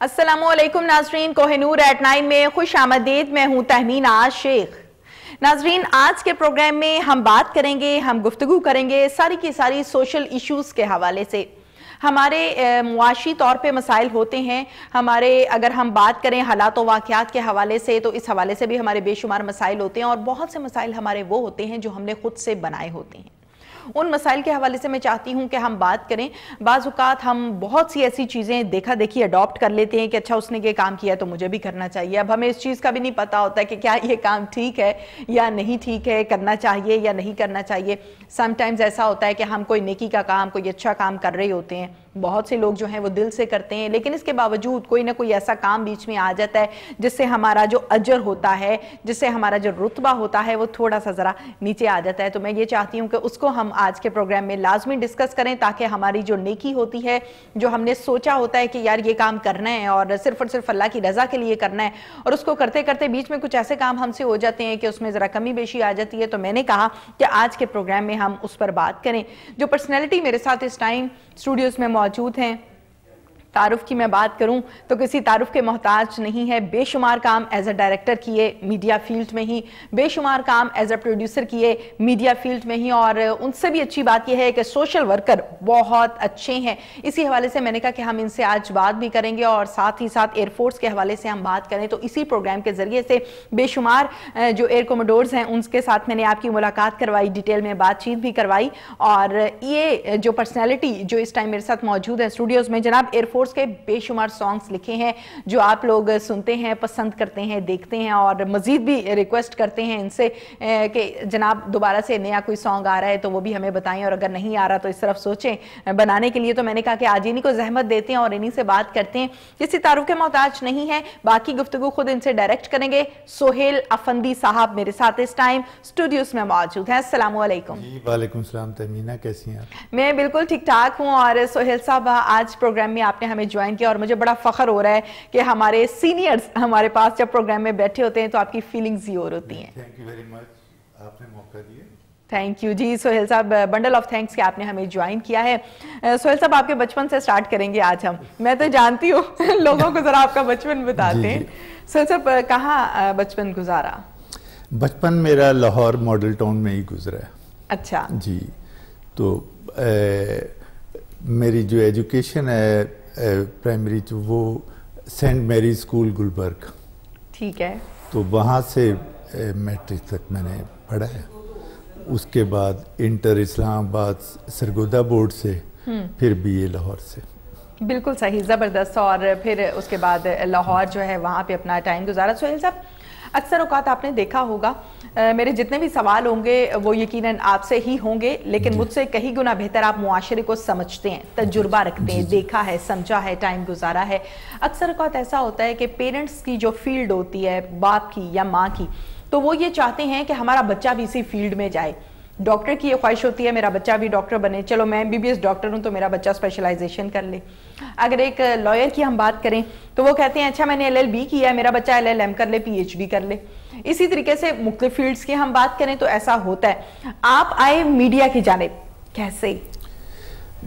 السلام علیکم ناظرین کوہنور ایٹ نائن میں خوش آمدید، میں ہوں تہمین آج شیخ۔ ناظرین، آج کے پروگرام میں ہم بات کریں گے، ہم گفتگو کریں گے ساری کی ساری سوشل ایشوز کے حوالے سے۔ ہمارے معاشی طور پہ مسائل ہوتے ہیں۔ ہمارے، اگر ہم بات کریں حالات و واقعات کے حوالے سے، تو اس حوالے سے بھی ہمارے بے شمار مسائل ہوتے ہیں اور بہت سے مسائل ہمارے وہ ہوتے ہیں جو ہم نے خود سے بنائے ہوتے ہیں۔ ان مسائل کے حوالے سے میں چاہتی ہوں کہ ہم بات کریں۔ بعض اوقات ہم بہت سی ایسی چیزیں دیکھا دیکھی اڈاپٹ کر لیتے ہیں کہ اچھا اس نے یہ کام کیا تو مجھے بھی کرنا چاہیے۔ اب ہمیں اس چیز کا بھی نہیں پتا ہوتا ہے کہ کیا یہ کام ٹھیک ہے یا نہیں ٹھیک ہے، کرنا چاہیے یا نہیں کرنا چاہیے۔ سم ٹائمز ایسا ہوتا ہے کہ ہم کوئی نیکی کا کام، کوئی اچھا کام کر رہے ہوتے ہیں۔ بہت سے لوگ جو ہیں وہ دل سے کرتے ہیں، لیکن اس کے باوجود کوئی نہ کوئی ایسا کام بیچ میں آ جاتا ہے جس سے ہمارا جو اجر ہوتا ہے، جس سے ہمارا جو رتبہ ہوتا ہے وہ تھوڑا سا ذرا نیچے آ جاتا ہے۔ تو میں یہ چاہتی ہوں کہ اس کو ہم آج کے پروگرام میں لازمی ڈسکس کریں تاکہ ہماری جو نیکی ہوتی ہے، جو ہم نے سوچا ہوتا ہے کہ یار یہ کام کرنا ہے اور صرف اور صرف اللہ کی رضا کے لیے کرنا ہے اور اس کو کرتے کرتے بیچ میں کچھ ایسے کام ہم سے ہو جاتے ہیں کہ اس میں ذرا کمی بیشی آ جاتی ہے، تو میں نے کہا کہ آج کے پروگرام میں ہم اس پر بات کریں۔ جو پرسنالٹی میرے ساتھ اس ٹائم اسٹوڈیوز میں موجود ہیں۔ تعارف کی میں بات کروں تو کسی تعارف کے محتاج نہیں ہے۔ بے شمار کام ایز اے ڈائریکٹر کیے میڈیا فیلڈ میں ہی۔ بے شمار کام ایز اے پروڈیوسر کیے میڈیا فیلڈ میں ہی۔ اور ان سے بھی اچھی بات یہ ہے کہ سوشل ورکر بہت اچھے ہیں۔ اسی حوالے سے میں نے کہا کہ ہم ان سے آج بات بھی کریں گے اور ساتھ ہی ساتھ ایئر فورس کے حوالے سے ہم بات کریں۔ تو اسی پروگرام کے ذریعے سے بے شمار جو ایئر کوموڈورز ہیں، ان کے ساتھ میں نے آپ کی ملاقات کروائی ڈیٹیل میں بات چیت بھی کروائی۔ اور یہ جو پرسنالٹی جو اس ٹائم میرے ساتھ موجود ہے اسٹوڈیوز میں، جناب ایئر فورس فورس کے بے شمار سانگز لکھے ہیں جو آپ لوگ سنتے ہیں پسند کرتے ہیں دیکھتے ہیں اور مزید بھی ریکویسٹ کرتے ہیں ان سے کہ جناب دوبارہ سے نیا کوئی سانگ آ رہا ہے تو وہ بھی ہمیں بتائیں اور اگر نہیں آ رہا تو اس طرف سوچیں۔ بنانے کے لیے تو میں نے کہا کہ آج انہی کو زحمت دیتے ہیں اور انہی سے بات کرتے ہیں۔ کسی تعارف کے محتاج نہیں ہے باقی گفتگو خود ان سے ڈائریکٹ کریں گے۔ سہیل افندی صاحب میرے ساتھ اس ٹائم سٹوڈیوز میں موجود ہیں۔ السلام علیکم۔ جی وعلیکم السلام تہمینہ کیسی ہیں میں بالکل ٹھیک ٹھاک ہوں اور سہیل صاحب آج پروگرام میں آپ نے ہمیں جوائن کیا اور مجھے بڑا فخر ہو رہا ہے کہ ہمارے سینئرز ہمارے پاس جب پروگرام میں بیٹھے ہوتے ہیں تو آپ کی فیلنگز ہی اور ہوتی ہیں۔ تھینک یو ویری مچ آپ نے موقع دیا۔ تھینک یو جی سہیل صاحب بنڈل آف تھینکس کہ آپ نے ہمیں جوائن کیا ہے۔ سہیل صاحب آپ کے بچپن سے سٹارٹ کریں گے آج ہم۔ میں تو جانتی ہوں۔ لوگوں کو ذرا آپ کا بچپن بتاتے ہیں۔ سہیل صاحب کہاں بچپن گزارا؟ بچپن میرا لاہور ماڈل ٹاؤن میں ہی گزرا ہے۔ اچھا۔ جی تو میری جو ایجوکیشن ہے پرائمری تو وہ سینٹ میری اسکول گلبرگ۔ ٹھیک ہے۔ تو وہاں سے میٹرک تک میں نے پڑھا ہے اس کے بعد انٹر اسلام آباد سرگودا بورڈ سے پھر بی اے لاہور سے۔ بالکل صحیح زبردست۔ اور پھر اس کے بعد لاہور جو ہے وہاں پہ اپنا ٹائم گزارا۔ سہیل صاحب اکثر اوقات آپ نے دیکھا ہوگا میرے جتنے بھی سوال ہوں گے وہ یقیناً آپ سے ہی ہوں گے لیکن جی۔ مجھ سے کہیں گنا بہتر آپ معاشرے کو سمجھتے ہیں تجربہ جی، رکھتے ہیں جی، دیکھا ہے سمجھا ہے ٹائم گزارا ہے۔ اکثر اوقات ایسا ہوتا ہے کہ پیرنٹس کی جو فیلڈ ہوتی ہے باپ کی یا ماں کی تو وہ یہ چاہتے ہیں کہ ہمارا بچہ بھی اسی فیلڈ میں جائے۔ ڈاکٹر کی یہ خواہش ہوتی ہے، میرا بچہ بھی ڈاکٹر بنے۔ چلو میں بی بی ایس ڈاکٹر ہوں تو میرا بچہ اسپیشلائزیشن کر لے۔ اگر ایک لائر کی ہم بات کریں تو وہ کہتے ہیں اچھا میں نے ایل ایل بی کیا ہے، میرا بچہ ایل ایل ایم کر لے پی ایچ ڈی کر لے۔ اسی طریقے سے مختلف فیلڈز کی ہم بات کریں تو ایسا ہوتا ہے۔ آپ آئے میڈیا کی جانب۔ کیسے؟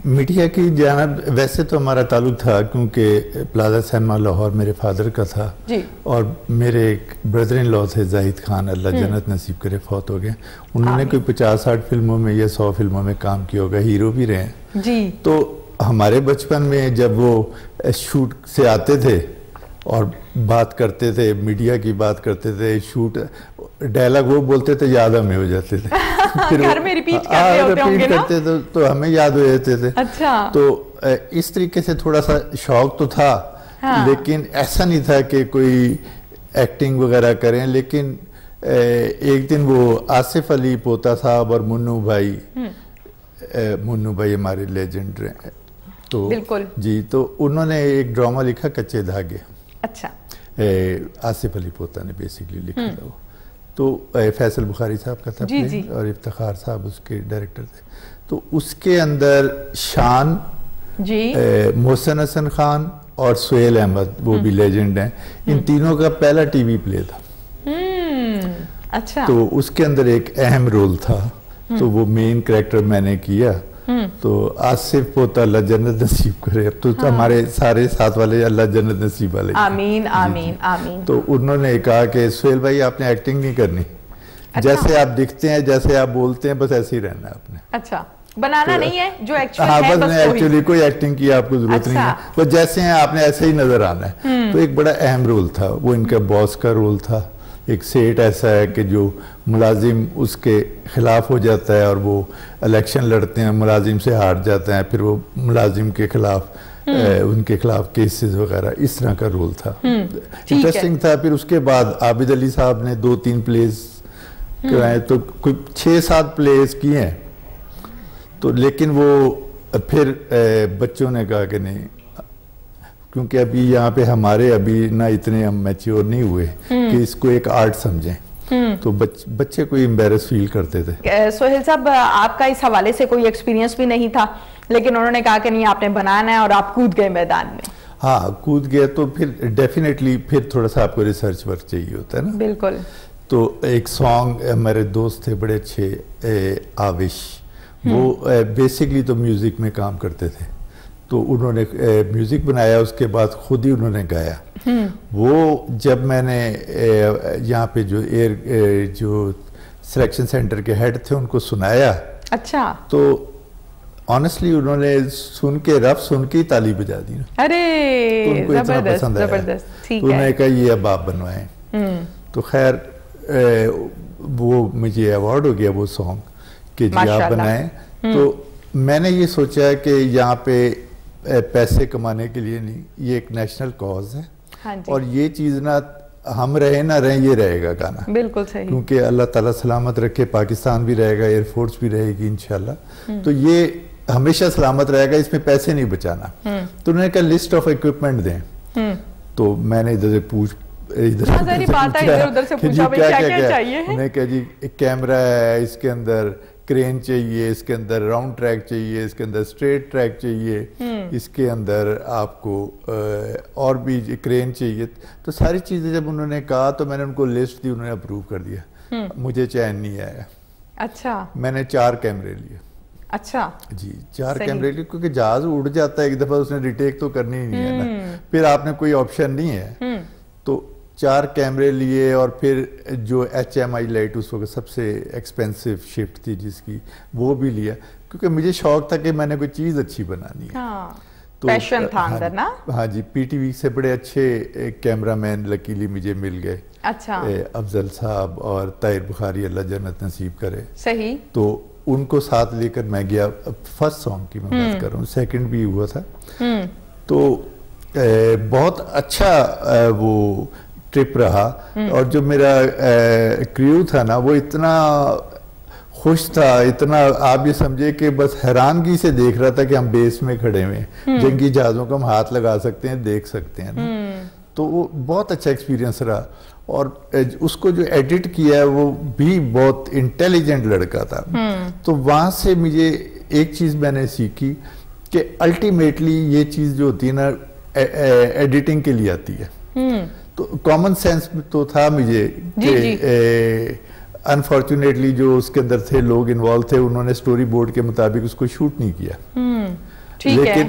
میڈیا کی جانب ویسے تو ہمارا تعلق تھا کیونکہ پلازا سینما لاہور میرے فادر کا تھا جی۔ اور میرے ایک بردر ان لاء تھے زاہد خان اللہ جنت نصیب کرے فوت ہو گئے۔ انہوں نے کوئی پچاس ساٹھ فلموں میں یا سو فلموں میں کام کیا ہوگا ہیرو بھی رہے۔ ہیں جی۔ تو ہمارے بچپن میں جب وہ شوٹ سے آتے تھے اور بات کرتے تھے میڈیا کی بات کرتے تھے شوٹ ڈائلاگ وہ بولتے تھے یاد ہمیں ہو جاتے تھے۔ گھر میں ریپیٹ کرتے تھے تو ہمیں یاد ہو جاتے تھے۔ اچھا۔ تو اس طریقے سے تھوڑا سا شوق تو تھا ہاں۔ لیکن ایسا نہیں تھا کہ کوئی ایکٹنگ وغیرہ کریں۔ لیکن ایک دن وہ آصف علی پوتا صاحب اور منو بھائی منو بھائی ہمارے لیجنڈ رہے۔ تو جی تو انہوں نے ایک ڈرامہ لکھا کچے دھاگے۔ اچھا۔ آصف علی پوتا نے بیسکلی لکھا تھا وہ۔ تو فیصل بخاری صاحب کا تھا جی جی۔ اور افتخار صاحب اس کے ڈائریکٹر تھے۔ تو اس کے اندر شان جی۔ محسن حسن خان اور سہیل احمد وہ بھی لیجنڈ ہیں۔ ان تینوں کا پہلا ٹی وی پلے تھا۔ اچھا۔ تو اس کے اندر ایک اہم رول تھا۔ تو وہ مین کریکٹر میں نے کیا۔ تو آصف پوتا اللہ جنت نصیب کرے۔ اب تو ہمارے سارے ساتھ والے اللہ جنت نصیب والے آمین آمین آمین۔ تو انہوں نے کہا کہ سہیل بھائی آپ نے ایکٹنگ نہیں کرنی۔ جیسے آپ دکھتے ہیں جیسے آپ بولتے ہیں بس ایسے ہی رہنا ہے آپ نے۔ اچھا۔ بنانا نہیں ہے جو ایکچولی ہاں ہے بس میں ایکچولی کوئی ایکٹنگ کی آپ کو ضرورت نہیں ہے۔ اچھا۔ بس جیسے ہیں آپ نے ایسے ہی نظر آنا ہے۔ تو ایک بڑا اہم رول تھا۔ وہ ان کا باس کا رول تھا۔ ایک سیٹ ایسا ہے کہ جو ملازم اس کے خلاف ہو جاتا ہے اور وہ الیکشن لڑتے ہیں ملازم سے ہار جاتے ہیں پھر وہ ملازم کے خلاف ان کے خلاف کیسز وغیرہ اس طرح کا رول تھا۔ انٹرسٹنگ تھا پھر اس کے بعد عابد علی صاحب نے دو تین پلیز کرائے تو کوئی چھ سات پلیز کیے ہیں۔ تو لیکن وہ پھر بچوں نے کہا کہ نہیں کیونکہ ابھی یہاں پہ ہمارے ابھی نہ اتنے ہم میچیور نہیں ہوئے کہ اس کو ایک آرٹ سمجھیں۔ تو بچ- بچے کوئی امبیرس فیل کرتے تھے۔ سہیل صاحب آپ کا اس حوالے سے کوئی ایکسپیرینس بھی نہیں تھا لیکن انہوں نے کہا کہ نہیں آپ نے بنانا ہے اور آپ کود گئے میدان میں۔ ہاں کود گئے تو پھر ڈیفینیٹلی پھر تھوڑا سا آپ کو ریسرچ ورک چاہیے ہوتا ہے نا۔ بالکل۔ تو ایک سانگ میرے دوست تھے بڑے اچھے آوش وہ بیسکلی تو میوزک میں کام کرتے تھے۔ تو انہوں نے میوزک بنایا اس کے بعد خود ہی انہوں نے گایا۔ وہ جب میں نے یہاں پہ جو ایئر جو سلیکشن سینٹر کے ہیڈ تھے ان کو سنایا۔ اچھا۔ تو آنےسٹلی انہوں نے سن کے رف سن کے ہی تالی بجا دی۔ ارے ان کو اتنا زبردست پسند آیا۔ زبردست تو انہوں نے کہا یہ اب آپ بنوائیں۔ تو خیر وہ مجھے ایوارڈ ہو گیا وہ سانگ کہ جی آپ۔ بنائیں۔ تو میں نے یہ سوچا کہ یہاں پہ پیسے کمانے کے لیے نہیں یہ ایک نیشنل کاز ہے۔ ہاں جی۔ اور یہ چیز نہ ہم رہے نہ رہیں یہ رہے گا گانا۔ بالکل صحیح۔ کیونکہ اللہ تعالیٰ سلامت رکھے پاکستان بھی رہے گا ایئر فورس بھی رہے گی انشاءاللہ۔ تو یہ ہمیشہ سلامت رہے گا اس میں پیسے نہیں بچانا۔ تو انہوں نے کہا لسٹ آف اکوپمنٹ دیں۔ تو میں نے ادھر سے پوچھ ادھر ہاں، سے پوچھا جی کیا کیا؟ چاہیے؟ انہوں نے کہا جی ایک کیمرہ ہے اس کے اندر کرین چاہیے اس کے اندر راؤنڈ ٹریک چاہیے اس کے اندر اسٹریٹ ٹریک چاہیے اس کے اندر آپ کو اور بھی کرین چاہیے۔ تو ساری چیزیں جب انہوں نے کہا تو میں نے ان کو لسٹ دی انہوں نے اپروو کر دیا۔ مجھے چین نہیں آیا۔ اچھا۔ میں نے چار کیمرے لیے۔ اچھا۔ جی چار۔ کیمرے لیے کیونکہ جہاز اڑ جاتا ہے ایک دفعہ اس نے ریٹیک تو کرنی ہی نہیں ہے نا۔ پھر آپ نے کوئی آپشن نہیں ہے۔ تو چار کیمرے لیے اور پھر جو ایچ ایم آئی لائٹ اس وقت سب سے ایکسپینسو شفٹ تھی جس کی وہ بھی لیا۔ کیونکہ مجھے شوق تھا کہ میں نے کوئی چیز اچھی بنانی ہے۔ ہاں تو پیشن تھا ہاں اندر نا؟ ہاں جی پی ٹی وی سے بڑے اچھے کیمرہ مین لکیلی مجھے مل گئے۔ اچھا۔ افضل صاحب اور طاہر بخاری اللہ جنت نصیب کرے۔ صحیح۔ تو ان کو ساتھ لے کر میں گیا۔ فرسٹ سانگ کی میں بات کر رہا ہوں۔ سیکنڈ بھی ہوا تھا۔ تو بہت اچھا وہ ٹرپ رہا اور جو میرا کریو تھا نا وہ اتنا خوش تھا اتنا آپ یہ سمجھے کہ بس حیرانگی سے دیکھ رہا تھا کہ ہم بیس میں کھڑے ہوئے ہیں۔ جنگی جہازوں کو ہم ہاتھ لگا سکتے ہیں دیکھ سکتے ہیں نا۔ تو وہ بہت اچھا ایکسپیرینس رہا۔ اور اس کو جو ایڈٹ کیا ہے وہ بھی بہت انٹیلیجنٹ لڑکا تھا۔ تو وہاں سے مجھے ایک چیز میں نے سیکھی کہ الٹیمیٹلی یہ چیز جو ہوتی ہے نا ایڈیٹنگ کے لیے آتی ہے۔ کامن سینس تو تھا مجھے جی، جی۔ کہ انفارچونیٹلی جو اس کے اندر تھے لوگ انوالو تھے انہوں نے سٹوری بورڈ کے مطابق اس کو شوٹ نہیں کیا۔ لیکن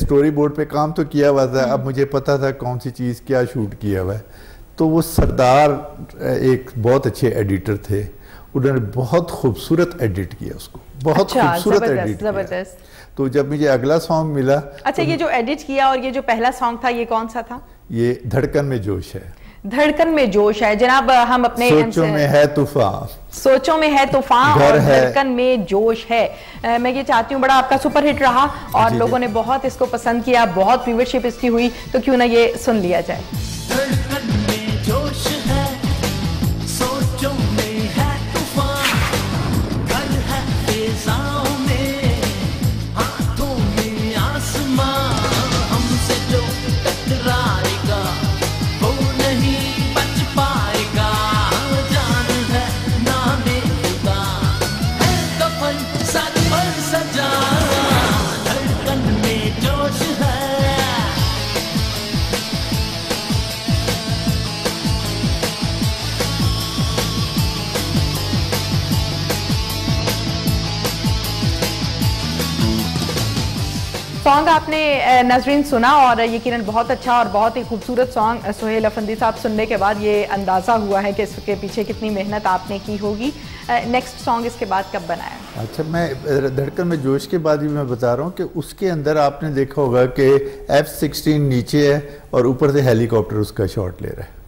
سٹوری بورڈ پہ کام تو کیا ہوا تھا۔ اب مجھے پتا تھا کون سی چیز کیا شوٹ کیا ہوا ہے۔ تو وہ سردار ایک بہت اچھے ایڈیٹر تھے۔ انہوں نے بہت خوبصورت ایڈٹ کیا اس کو۔ بہت اچھا خوبصورت ایڈٹ کیا۔ تو جب مجھے اگلا سانگ ملا اچھا یہ جو ایڈٹ کیا اور یہ جو پہلا سانگ تھا یہ کون سا تھا؟ یہ دھڑکن میں جوش ہے۔ دھڑکن میں جوش ہے۔ جناب ہم اپنے سوچوں میں ہے طوفان۔ سوچوں میں ہے طوفان اور۔ دھڑکن میں جوش ہے۔ میں یہ چاہتی ہوں بڑا آپ کا سپر ہٹ رہا اور جی، جی۔ لوگوں نے بہت اس کو پسند کیا بہت ویورشپ اس کی ہوئی تو کیوں نہ یہ سن لیا جائے۔ سانگ آپ نے نظرین سنا اور یقیناً بہت اچھا اور بہت ہی خوبصورت سانگ سہیل افندی صاحب سننے کے بعد یہ اندازہ ہوا ہے کہ اس کے پیچھے کتنی محنت آپ نے کی ہوگی۔ نیکسٹ سانگ اس کے بعد کب بنایا اچھا میں دھڑکن میں جوش کے بعد بھی میں بتا رہا ہوں کہ اس کے اندر آپ نے دیکھا ہوگا کہ ایف سکسٹین نیچے ہے اور اوپر سے ہیلی کاپٹر اس کا شاٹ لے رہا ہے۔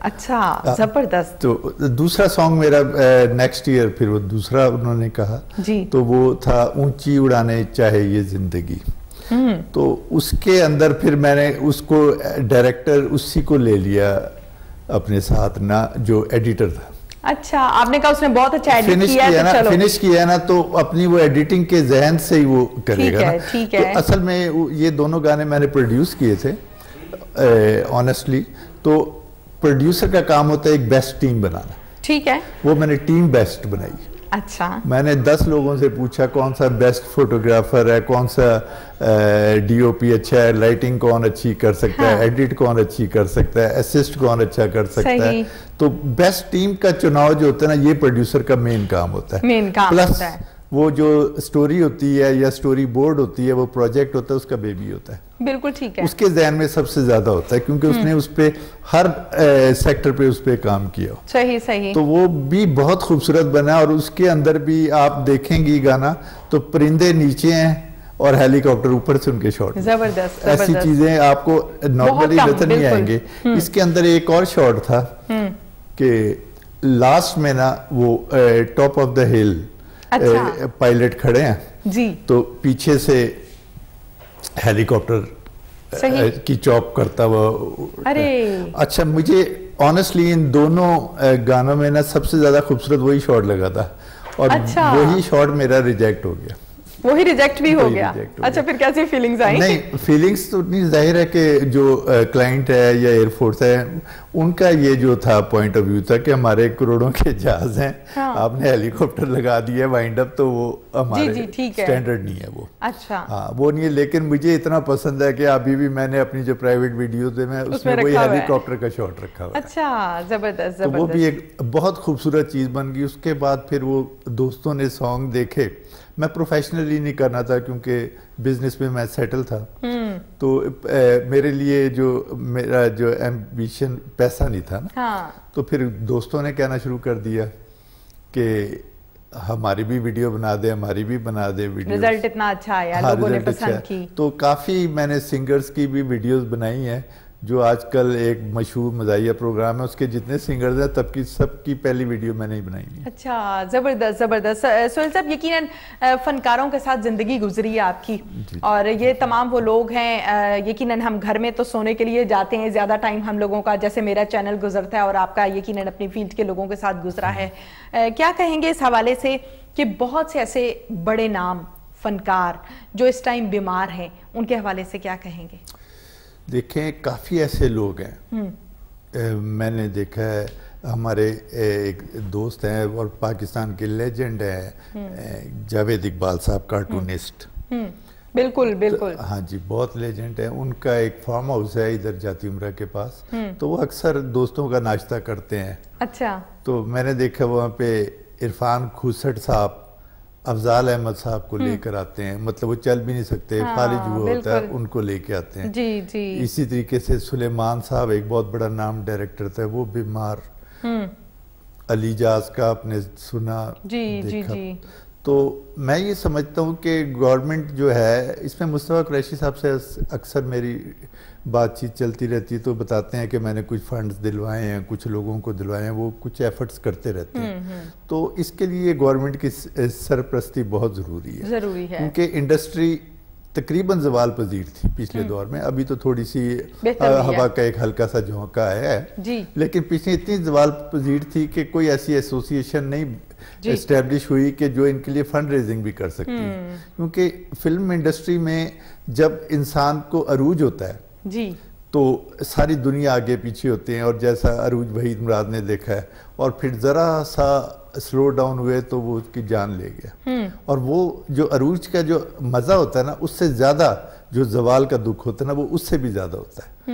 اچھا زبردست تو دوسرا سانگ میرا نیکسٹ ایئر پھر وہ دوسرا انہوں نے کہا تو وہ تھا اونچی اڑانے چاہے یہ زندگی تو اس کے اندر پھر میں نے اس کو ڈائریکٹر اسی کو لے لیا اپنے ساتھ نہ جو ایڈیٹر تھا اچھا آپ نے کہا اس نے بہت اچھا ایڈٹ فنش کیا ہے نا فنش کیا ہے نا تو اپنی وہ ایڈیٹنگ کے ذہن سے ہی وہ کرے گا نا ٹھیک ہے۔ اصل میں یہ دونوں گانے میں نے پروڈیوس کیے تھے آنیسٹلی تو پروڈیوسر کا کام ہوتا ہے ایک بیسٹ ٹیم بنانا ٹھیک ہے وہ میں نے ٹیم بیسٹ بنائی اچھا میں نے دس لوگوں سے پوچھا کون سا بیسٹ فوٹوگرافر ہے کون سا ڈی او پی اچھا ہے لائٹنگ کون اچھی کر سکتا ہے ہاں۔ ایڈٹ کون اچھی کر سکتا ہے اسسٹ کون اچھا کر سکتا ہے۔ تو بیسٹ ٹیم کا چناؤ جو ہوتا ہے نا یہ پروڈیوسر کا مین کام ہوتا ہے پلس ہوتا ہے۔ وہ جو سٹوری ہوتی ہے یا سٹوری بورڈ ہوتی ہے وہ پروجیکٹ ہوتا ہے اس کا بیبی ہوتا ہے۔ بالکل ٹھیک ہے۔ اس کے ذہن میں سب سے زیادہ ہوتا ہے کیونکہ اس نے اس پہ ہر سیکٹر پہ اس پہ کام کیا۔ صحیح صحیح۔ تو وہ بھی بہت خوبصورت بنا اور اس کے اندر بھی آپ دیکھیں گی گانا تو پرندے نیچے ہیں اور ہیلی کاپٹر اوپر سے ان کے شاٹ زبردست ایسی چیزیں آپ کو نارملی نظر نہیں۔ آئیں گے۔ اس کے اندر ایک اور شاٹ تھا کہ لاسٹ میں نا وہ ٹاپ آف دا ہل اچھا۔ پائلٹ کھڑے ہیں جی تو پیچھے سے ہیلی کاپٹر۔ کی چاپ کرتا ہوا اچھا مجھے آنےسٹلی ان دونوں گانوں میں نا سب سے زیادہ خوبصورت وہی شاٹ لگا تھا اور اچھا۔ وہی شاٹ میرا ریجیکٹ ہو گیا وہی ریجیکٹ بھی ہو گیا۔ اچھا۔ پھر کیسی فیلنگز آئیں؟ نہیں فیلنگز تو اتنی ظاہر ہے کہ جو کلائنٹ ہے یا ایئر فورس ہے ان کا یہ جو تھا پوائنٹ آف ویو تھا کہ ہمارے کروڑوں کے جہاز ہیں۔ ہاں۔ آپ نے ہیلی کاپٹر لگا دیا وائنڈ اپ تو وہ ہمارے جی، ٹھیک ہے۔ سٹینڈرڈ نہیں ہے وہ۔ اچھا۔ ہاں وہ نہیں ہے لیکن مجھے اتنا پسند ہے کہ ابھی بھی میں نے اپنی جو پرائیویٹ ویڈیوز میں اس میں وہی ہیلی ہے۔ کاپٹر کا شاٹ رکھا ہوا ہے۔ اچھا زبردست تو وہ بھی زبردست۔ ایک بہت خوبصورت چیز بن گئی۔ اس کے بعد پھر وہ دوستوں نے سانگ دیکھے۔ میں پروفیشنلی نہیں کرنا تھا کیونکہ بزنس میں میں سیٹل تھا۔ تو میرے لیے جو میرا جو ایمبیشن پیسہ نہیں تھا نا۔ ہاں۔ تو پھر دوستوں نے کہنا شروع کر دیا کہ ہماری بھی ویڈیو بنا دے ہماری بھی بنا دے ویڈیو رزلٹ اتنا اچھا آیا ہاں، لوگوں نے اچھا۔ پسند کی۔ تو کافی میں نے سنگرز کی بھی ویڈیوز بنائی ہیں۔ جو آج کل ایک مشہور مزاحیہ پروگرام ہے اس کے جتنے سنگرز ہیں تب کی سب کی پہلی ویڈیو میں نے ہی بنائی ہے۔ اچھا زبردست زبردست۔ سہیل صاحب یقیناً فنکاروں کے ساتھ زندگی گزری ہے آپ کی۔ جی۔ اور یہ تمام وہ لوگ ہیں یقیناً ہم گھر میں تو سونے کے لیے جاتے ہیں زیادہ ٹائم ہم لوگوں کا جیسے میرا چینل گزرتا ہے اور آپ کا یقیناً اپنی فیلڈ کے لوگوں کے ساتھ گزرا ہے۔ کیا کہیں گے اس حوالے سے کہ بہت سے ایسے بڑے نام فنکار جو اس ٹائم بیمار ہیں ان کے حوالے سے کیا کہیں گے؟ دیکھیں کافی ایسے لوگ ہیں۔ میں نے دیکھا ہے ہمارے ایک دوست ہیں اور پاکستان کے لیجنڈ ہیں۔ جاوید اقبال صاحب کارٹونسٹ۔ بالکل بالکل۔ ہاں جی بہت لیجنڈ ہے ان کا ایک فارم ہاؤس ہے ادھر جاتی عمرہ کے پاس۔ تو وہ اکثر دوستوں کا ناشتہ کرتے ہیں۔ اچھا۔ تو میں نے دیکھا وہاں پہ عرفان کھوسٹ صاحب۔ افضال احمد صاحب کو لے کر آتے ہیں۔ مطلب وہ چل بھی نہیں سکتے ہاں، فالج ہوا ہوتا ہے۔ ان کو لے کے آتے ہیں۔ جی جی۔ اسی طریقے سے سلیمان صاحب ایک بہت بڑا نام ڈائریکٹر تھا وہ بیمار۔ علی جاز کا آپ نے سنا جی جی دیکھا۔ جی۔ تو میں یہ سمجھتا ہوں کہ گورنمنٹ جو ہے اس میں مصطفیٰ قریشی صاحب سے اکثر میری بات چیت چلتی رہتی ہے تو بتاتے ہیں کہ میں نے کچھ فنڈز دلوائے ہیں کچھ لوگوں کو دلوائے ہیں وہ کچھ ایفرٹس کرتے رہتے ہیں۔ تو اس کے لیے گورنمنٹ کی سرپرستی بہت ضروری ہے۔ ضروری ہے۔ کیونکہ انڈسٹری تقریباً زوال پذیر تھی پچھلے دور میں۔ ابھی تو تھوڑی سی۔ ہوا کا ایک ہلکا سا جھونکا ہے۔ جی۔ لیکن پیچھے اتنی زوال پذیر تھی کہ کوئی ایسی ایسوسیشن نہیں جی۔ اسٹیبلش ہوئی کہ جو ان کے لیے فنڈ ریزنگ بھی کر سکتی۔ ہے کیونکہ فلم انڈسٹری میں جب انسان کو عروج ہوتا ہے جی۔ تو ساری دنیا آگے پیچھے ہوتے ہیں اور جیسا عروج وحید مراد نے دیکھا ہے اور پھر ذرا سا سلو ڈاؤن ہوئے تو وہ اس کی جان لے گیا۔ اور وہ جو عروج کا جو مزہ ہوتا ہے نا اس سے زیادہ جو زوال کا دکھ ہوتا ہے نا وہ اس سے بھی زیادہ ہوتا ہے۔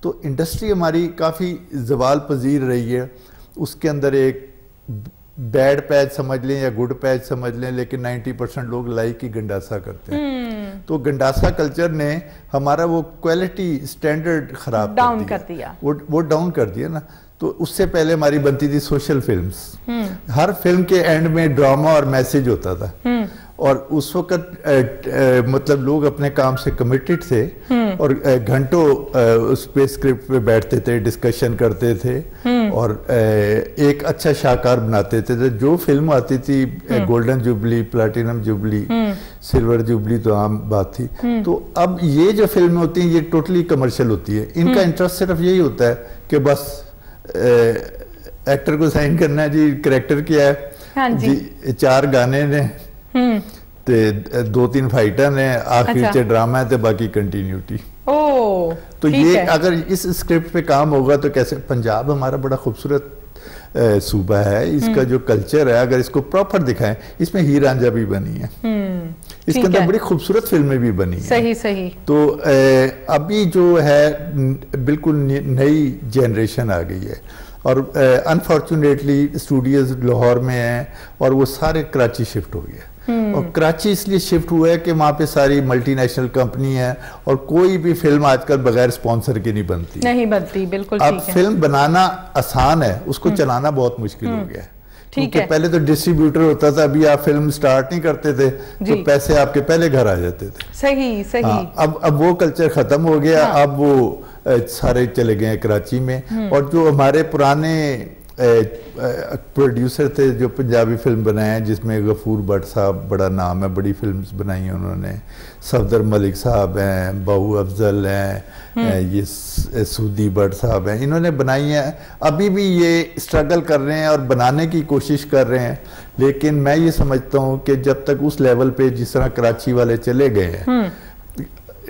تو انڈسٹری ہماری کافی زوال پذیر رہی ہے۔ اس کے اندر ایک بیڈ پیچ سمجھ لیں یا گڈ پیچ سمجھ لیں لیکن نائنٹی پرسنٹ لوگ لائی کی گنڈاسا کرتے ہیں۔ تو گنڈاسا کلچر نے ہمارا وہ کوالٹی سٹینڈرڈ خراب Down کر دیا۔ وہ وہ ڈاؤن کر دیا نا۔ تو اس سے پہلے ہماری بنتی تھی سوشل فلمز ہر فلم کے اینڈ میں ڈراما اور میسج ہوتا تھا۔ اور اس وقت مطلب لوگ اپنے کام سے کمیٹڈ تھے اور گھنٹوں اس پہ اسکرپٹ پہ بیٹھتے تھے ڈسکشن کرتے تھے اور ایک اچھا شاہکار بناتے تھے۔ جو فلم آتی تھی golden jubilee platinum jubilee silver jubilee تو عام بات تھی۔ تو اب یہ جو فلمیں ہوتی ہیں یہ ٹوٹلی کمرشل ہوتی ہے ان کا انٹرسٹ صرف یہی ہوتا ہے کہ بس ایکٹر کو سائن کرنا ہے۔ جی کریکٹر کیا ہاں ہے جی۔ جی چار گانے نے تے دو تین فائٹر نے آخری اچھا۔ چ ڈرامہ ہے تے باقی کنٹینیوٹی او تو یہ اگر اس اسکرپٹ پہ کام ہوگا تو کیسے؟ پنجاب ہمارا بڑا خوبصورت صوبہ ہے۔ اس کا جو کلچر ہے اگر اس کو پراپر دکھائیں اس میں ہیر رانجھا بھی بنی ہے اس کے اندر۔ بڑی خوبصورت فلمیں بھی بنی ہیں۔ صحیح صحیح۔ تو ابھی جو ہے بالکل نئی جنریشن آ گئی ہے۔ اور انفارچونیٹلی اسٹوڈیوز لاہور میں ہیں اور وہ سارے کراچی شفٹ ہو گئے۔ اور کراچی اس لیے شفٹ ہوا ہے کہ وہاں پہ ساری ملٹی نیشنل کمپنی ہے اور کوئی بھی فلم آج کل بغیر سپانسر کی نہیں بنتی۔ نہیں بنتی بالکل اب ٹھیک ہے۔ فلم بنانا آسان ہے اس کو چلانا بہت مشکل ہو گیا ہے۔ کیونکہ۔ پہلے تو ڈسٹریبیوٹر ہوتا تھا ابھی آپ فلم سٹارٹ نہیں کرتے تھے تو جی۔ پیسے آپ کے پہلے گھر آ جاتے تھے۔ صحیح ہاں، صحیح اب اب وہ کلچر ختم ہو گیا ہاں۔ اب وہ سارے چلے گئے ہیں کراچی میں۔ اور جو ہمارے پرانے پروڈیوسر تھے جو پنجابی فلم بنائے ہیں جس میں غفور بٹ صاحب بڑا نام ہے بڑی فلمز بنائی ہیں انہوں نے۔ صفدر ملک صاحب ہیں بہو افضل ہیں یہ سودی بٹ صاحب ہیں۔ انہوں نے بنائی ہیں۔ ابھی بھی یہ اسٹرگل کر رہے ہیں اور بنانے کی کوشش کر رہے ہیں۔ لیکن میں یہ سمجھتا ہوں کہ جب تک اس لیول پہ جس طرح کراچی والے چلے گئے ہیں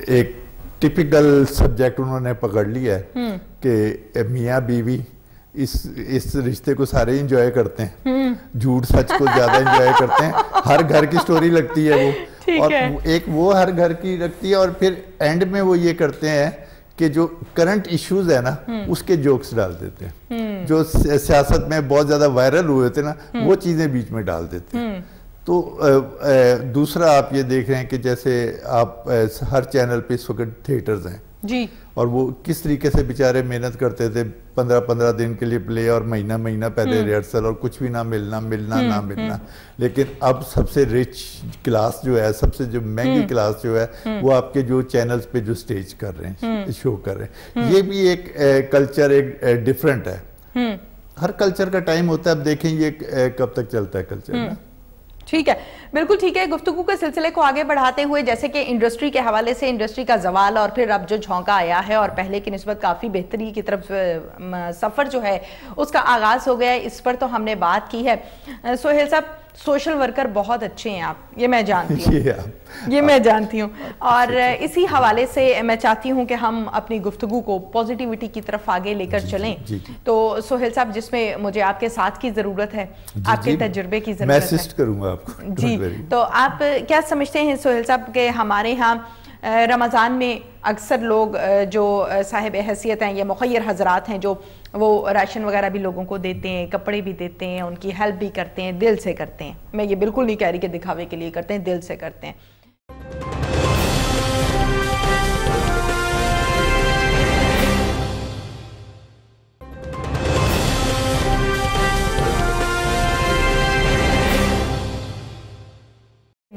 ایک ٹپیکل سبجیکٹ انہوں نے پکڑ لیا ہے کہ میاں بیوی اس اس رشتے کو سارے انجوائے کرتے ہیں۔ جھوٹ سچ کو زیادہ انجوائے کرتے ہیں۔ ہر گھر کی سٹوری لگتی ہے وہ۔ اور۔ ایک وہ ہر گھر کی لگتی ہے اور پھر اینڈ میں وہ یہ کرتے ہیں کہ جو کرنٹ ایشوز ہے نا اس کے جوکس ڈال دیتے ہیں۔ جو سیاست میں بہت زیادہ وائرل ہوئے تھے نا وہ چیزیں بیچ میں ڈال دیتے ہیں۔ تو دوسرا آپ یہ دیکھ رہے ہیں کہ جیسے آپ ہر چینل پہ اس وقت تھیٹرز ہیں۔ جی۔ اور وہ کس طریقے سے بیچارے محنت کرتے تھے پندرہ پندرہ دن کے لیے پلے اور مہینہ مہینہ پہلے ریہرسل اور کچھ بھی نہ ملنا ملنا نہ ملنا۔ لیکن اب سب سے رچ کلاس جو ہے سب سے جو مہنگی کلاس جو ہے وہ آپ کے جو چینلز پہ جو سٹیج کر رہے ہیں شو کر رہے ہیں۔ یہ بھی ایک کلچر ایک ڈیفرنٹ ہے۔ ہر کلچر کا ٹائم ہوتا ہے۔ اب دیکھیں یہ کب تک چلتا ہے کلچر ٹھیک ہے۔ بالکل ٹھیک ہے، گفتگو کے سلسلے کو آگے بڑھاتے ہوئے، جیسے کہ انڈسٹری کے حوالے سے انڈسٹری کا زوال اور پھر اب جو جھونکا آیا ہے اور پہلے کی نسبت کافی بہتری کی طرف سفر جو ہے، اس کا آغاز ہو گیا ہے، اس پر تو ہم نے بات کی ہے۔ سہیل صاحب سوشل ورکر بہت اچھے ہیں آپ یہ میں جانتی ہوں۔ یہ میں جانتی ہوں۔ اور اسی حوالے سے میں چاہتی ہوں کہ ہم اپنی گفتگو کو پوزیٹیوٹی کی طرف آگے لے کر چلیں۔ جی، جی۔ تو سہیل صاحب جس میں مجھے آپ کے ساتھ کی ضرورت ہے آپ کے جی، تجربے کی میں ضرورت ہے۔ اسسٹ کروں گا آپ کو۔ جی. تو آپ کیا سمجھتے ہیں سہیل صاحب کہ ہمارے ہاں رمضان میں اکثر لوگ جو صاحب حیثیت ہیں یا مخیر حضرات ہیں، جو وہ راشن وغیرہ بھی لوگوں کو دیتے ہیں، کپڑے بھی دیتے ہیں، ان کی ہیلپ بھی کرتے ہیں، دل سے کرتے ہیں۔ میں یہ بالکل نہیں کہہ رہی کہ دکھاوے کے لیے کرتے ہیں، دل سے کرتے ہیں۔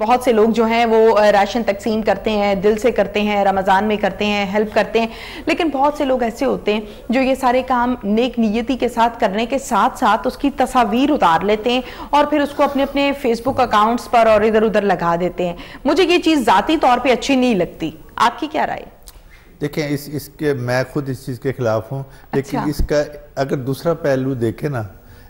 بہت سے لوگ جو ہیں وہ راشن تقسیم کرتے ہیں دل سے کرتے ہیں رمضان میں کرتے ہیں ہیلپ کرتے ہیں۔ لیکن بہت سے لوگ ایسے ہوتے ہیں جو یہ سارے کام نیک نیتی کے ساتھ کرنے کے ساتھ ساتھ اس کی تصاویر اتار لیتے ہیں اور پھر اس کو اپنے اپنے فیس بک اکاؤنٹس پر اور ادھر ادھر لگا دیتے ہیں۔ مجھے یہ چیز ذاتی طور پہ اچھی نہیں لگتی۔ آپ کی کیا رائے؟ دیکھیں اس اس کے میں خود اس چیز کے خلاف ہوں۔ لیکن اچھا۔ اس کا اگر دوسرا پہلو دیکھیں نا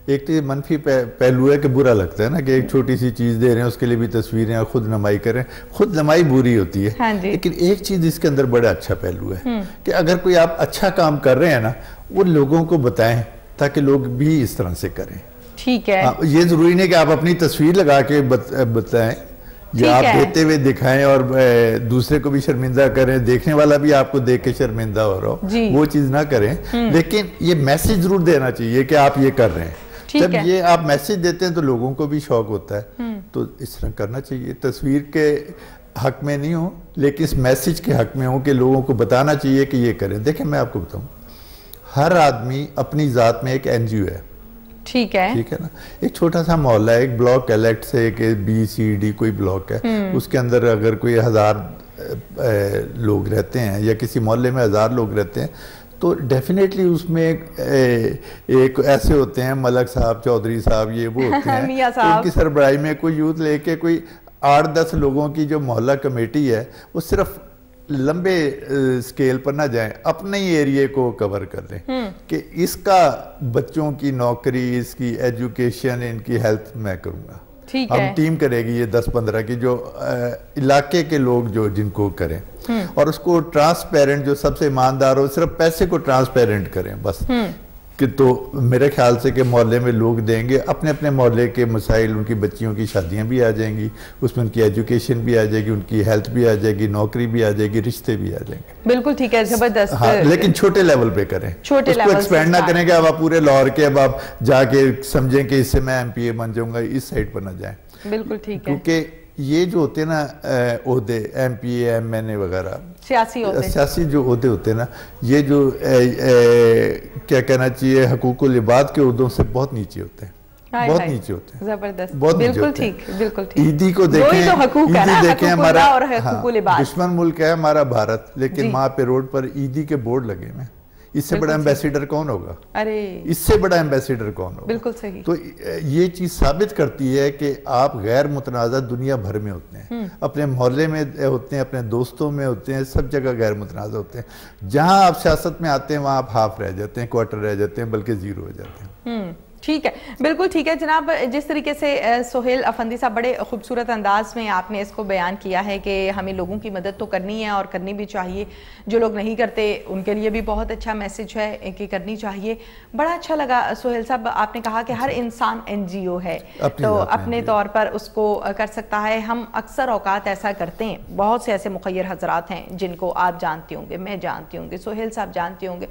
ایک تو یہ منفی پہلو ہے کہ برا لگتا ہے نا کہ ایک چھوٹی سی چیز دے رہے ہیں اس کے لیے بھی تصویریں اور خود نمائی کریں خود نمائی بری ہوتی ہے ہاں جی۔ لیکن ایک چیز اس کے اندر بڑا اچھا پہلو ہے کہ اگر کوئی آپ اچھا کام کر رہے ہیں نا وہ لوگوں کو بتائیں تاکہ لوگ بھی اس طرح سے کریں۔ ٹھیک ہے۔ ہاں، یہ ضروری نہیں کہ آپ اپنی تصویر لگا کے بت- بتائیں یا آپ۔ دیتے ہوئے دکھائیں اور دوسرے کو بھی شرمندہ کریں دیکھنے والا بھی آپ کو دیکھ کے شرمندہ ہو رہا ہو۔ جی۔ وہ چیز نہ کریں۔ لیکن یہ میسج ضرور دینا چاہیے کہ آپ یہ کر رہے ہیں۔ جب۔ یہ آپ میسج دیتے ہیں تو لوگوں کو بھی شوق ہوتا ہے۔ تو اس طرح کرنا چاہیے۔ تصویر کے حق میں نہیں ہوں لیکن اس میسج کے حق میں ہوں کہ لوگوں کو بتانا چاہیے کہ یہ کریں۔ دیکھیں میں آپ کو بتاؤں۔ ہر آدمی اپنی ذات میں ایک این جی او ہے۔ ٹھیک ہے۔ ٹھیک ہے نا؟ ایک چھوٹا سا محلہ ہے ایک بلاک الیکٹ سے کہ بی سی ڈی کوئی بلاک ہے۔ اس کے اندر اگر کوئی ہزار لوگ رہتے ہیں یا کسی محلے میں ہزار لوگ رہتے ہیں تو ڈیفینیٹلی اس میں ایک ایسے ہوتے ہیں ملک صاحب چودھری صاحب یہ وہ ہوتے ہیں۔ ان کی سربراہی میں کوئی یوتھ لے کے کوئی آٹھ دس لوگوں کی جو محلہ کمیٹی ہے وہ صرف لمبے سکیل پر نہ جائیں اپنے ہی ایریے کو کور کر لیں کہ اس کا بچوں کی نوکری اس کی ایجوکیشن ان کی ہیلتھ میں کروں گا۔ ہم ٹیم کرے گی یہ دس پندرہ کی جو علاقے کے لوگ جو جن کو کریں۔ اور اس کو ٹرانسپیرنٹ جو سب سے ایماندار ہو صرف پیسے کو ٹرانسپیرنٹ کریں بس۔ کہ تو میرے خیال سے کہ محلے میں لوگ دیں گے اپنے اپنے محلے کے مسائل ان کی بچیوں کی شادیاں بھی آ جائیں گی اس میں ان کی ایجوکیشن بھی آ جائے گی ان کی ہیلتھ بھی آ جائے گی نوکری بھی آ جائے گی رشتے بھی آ جائیں گے۔ بالکل ٹھیک ہے زبردست۔ ہاں لیکن چھوٹے لیول پہ کریں۔ چھوٹے اس کو ایکسپینڈ نہ start. کریں کہ اب آپ پورے لاہور کے اب آپ جا کے سمجھیں کہ اس سے میں ایم پی اے بن جاؤں گا اس سائڈ پر نہ جائیں۔ بالکل ٹھیک ہے۔ کیونکہ یہ جو ہوتے ہیں نا عہدے M P A M N A وغیرہ۔ سیاسی ہیں سیاسی جو عہدے ہوتے ہیں نا یہ جو اے، اے، کیا کہنا چاہیے حقوق العباد کے عہدوں سے بہت نیچے ہوتے ہیں۔ بہت۔ نیچے ہوتے ہیں۔ زبردست۔ بہت بالکل۔ ٹھیک بالکل ٹھیک۔ عیدی کو دیکھیں عیدی دیکھیں ہمارا ہاں، دشمن ملک ہے ہمارا بھارت لیکن جی۔ وہاں پہ روڈ پر عیدی کے بورڈ لگے ہوئے ہیں۔ اس سے بڑا۔ ایمبیسیڈر کون ہوگا؟ ارے. اس سے بڑا ایمبیسیڈر کون ہوگا؟ بالکل صحیح. تو یہ چیز ثابت کرتی ہے کہ آپ غیر متنازع دنیا بھر میں ہوتے ہیں. اپنے محلے میں ہوتے ہیں اپنے دوستوں میں ہوتے ہیں سب جگہ غیر متنازع ہوتے ہیں. جہاں آپ سیاست میں آتے ہیں وہاں آپ ہاف رہ جاتے ہیں کوارٹر رہ جاتے ہیں بلکہ زیرو ہو جاتے ہیں. ٹھیک ہے۔ بالکل ٹھیک ہے جناب جس طریقے سے سہیل افندی صاحب بڑے خوبصورت انداز میں آپ نے اس کو بیان کیا ہے کہ ہمیں لوگوں کی مدد تو کرنی ہے اور کرنی بھی چاہیے۔ جو لوگ نہیں کرتے ان کے لیے بھی بہت اچھا میسج ہے کہ کرنی چاہیے۔ بڑا اچھا لگا سہیل صاحب آپ نے کہا کہ ہر انسان این جی او ہے۔ تو اپنے NGO طور پر اس کو کر سکتا ہے۔ ہم اکثر اوقات ایسا کرتے ہیں۔ بہت سے ایسے مخیر حضرات ہیں جن کو آپ جانتے ہوں گے میں جانتی ہوں گے سہیل صاحب جانتے ہوں گے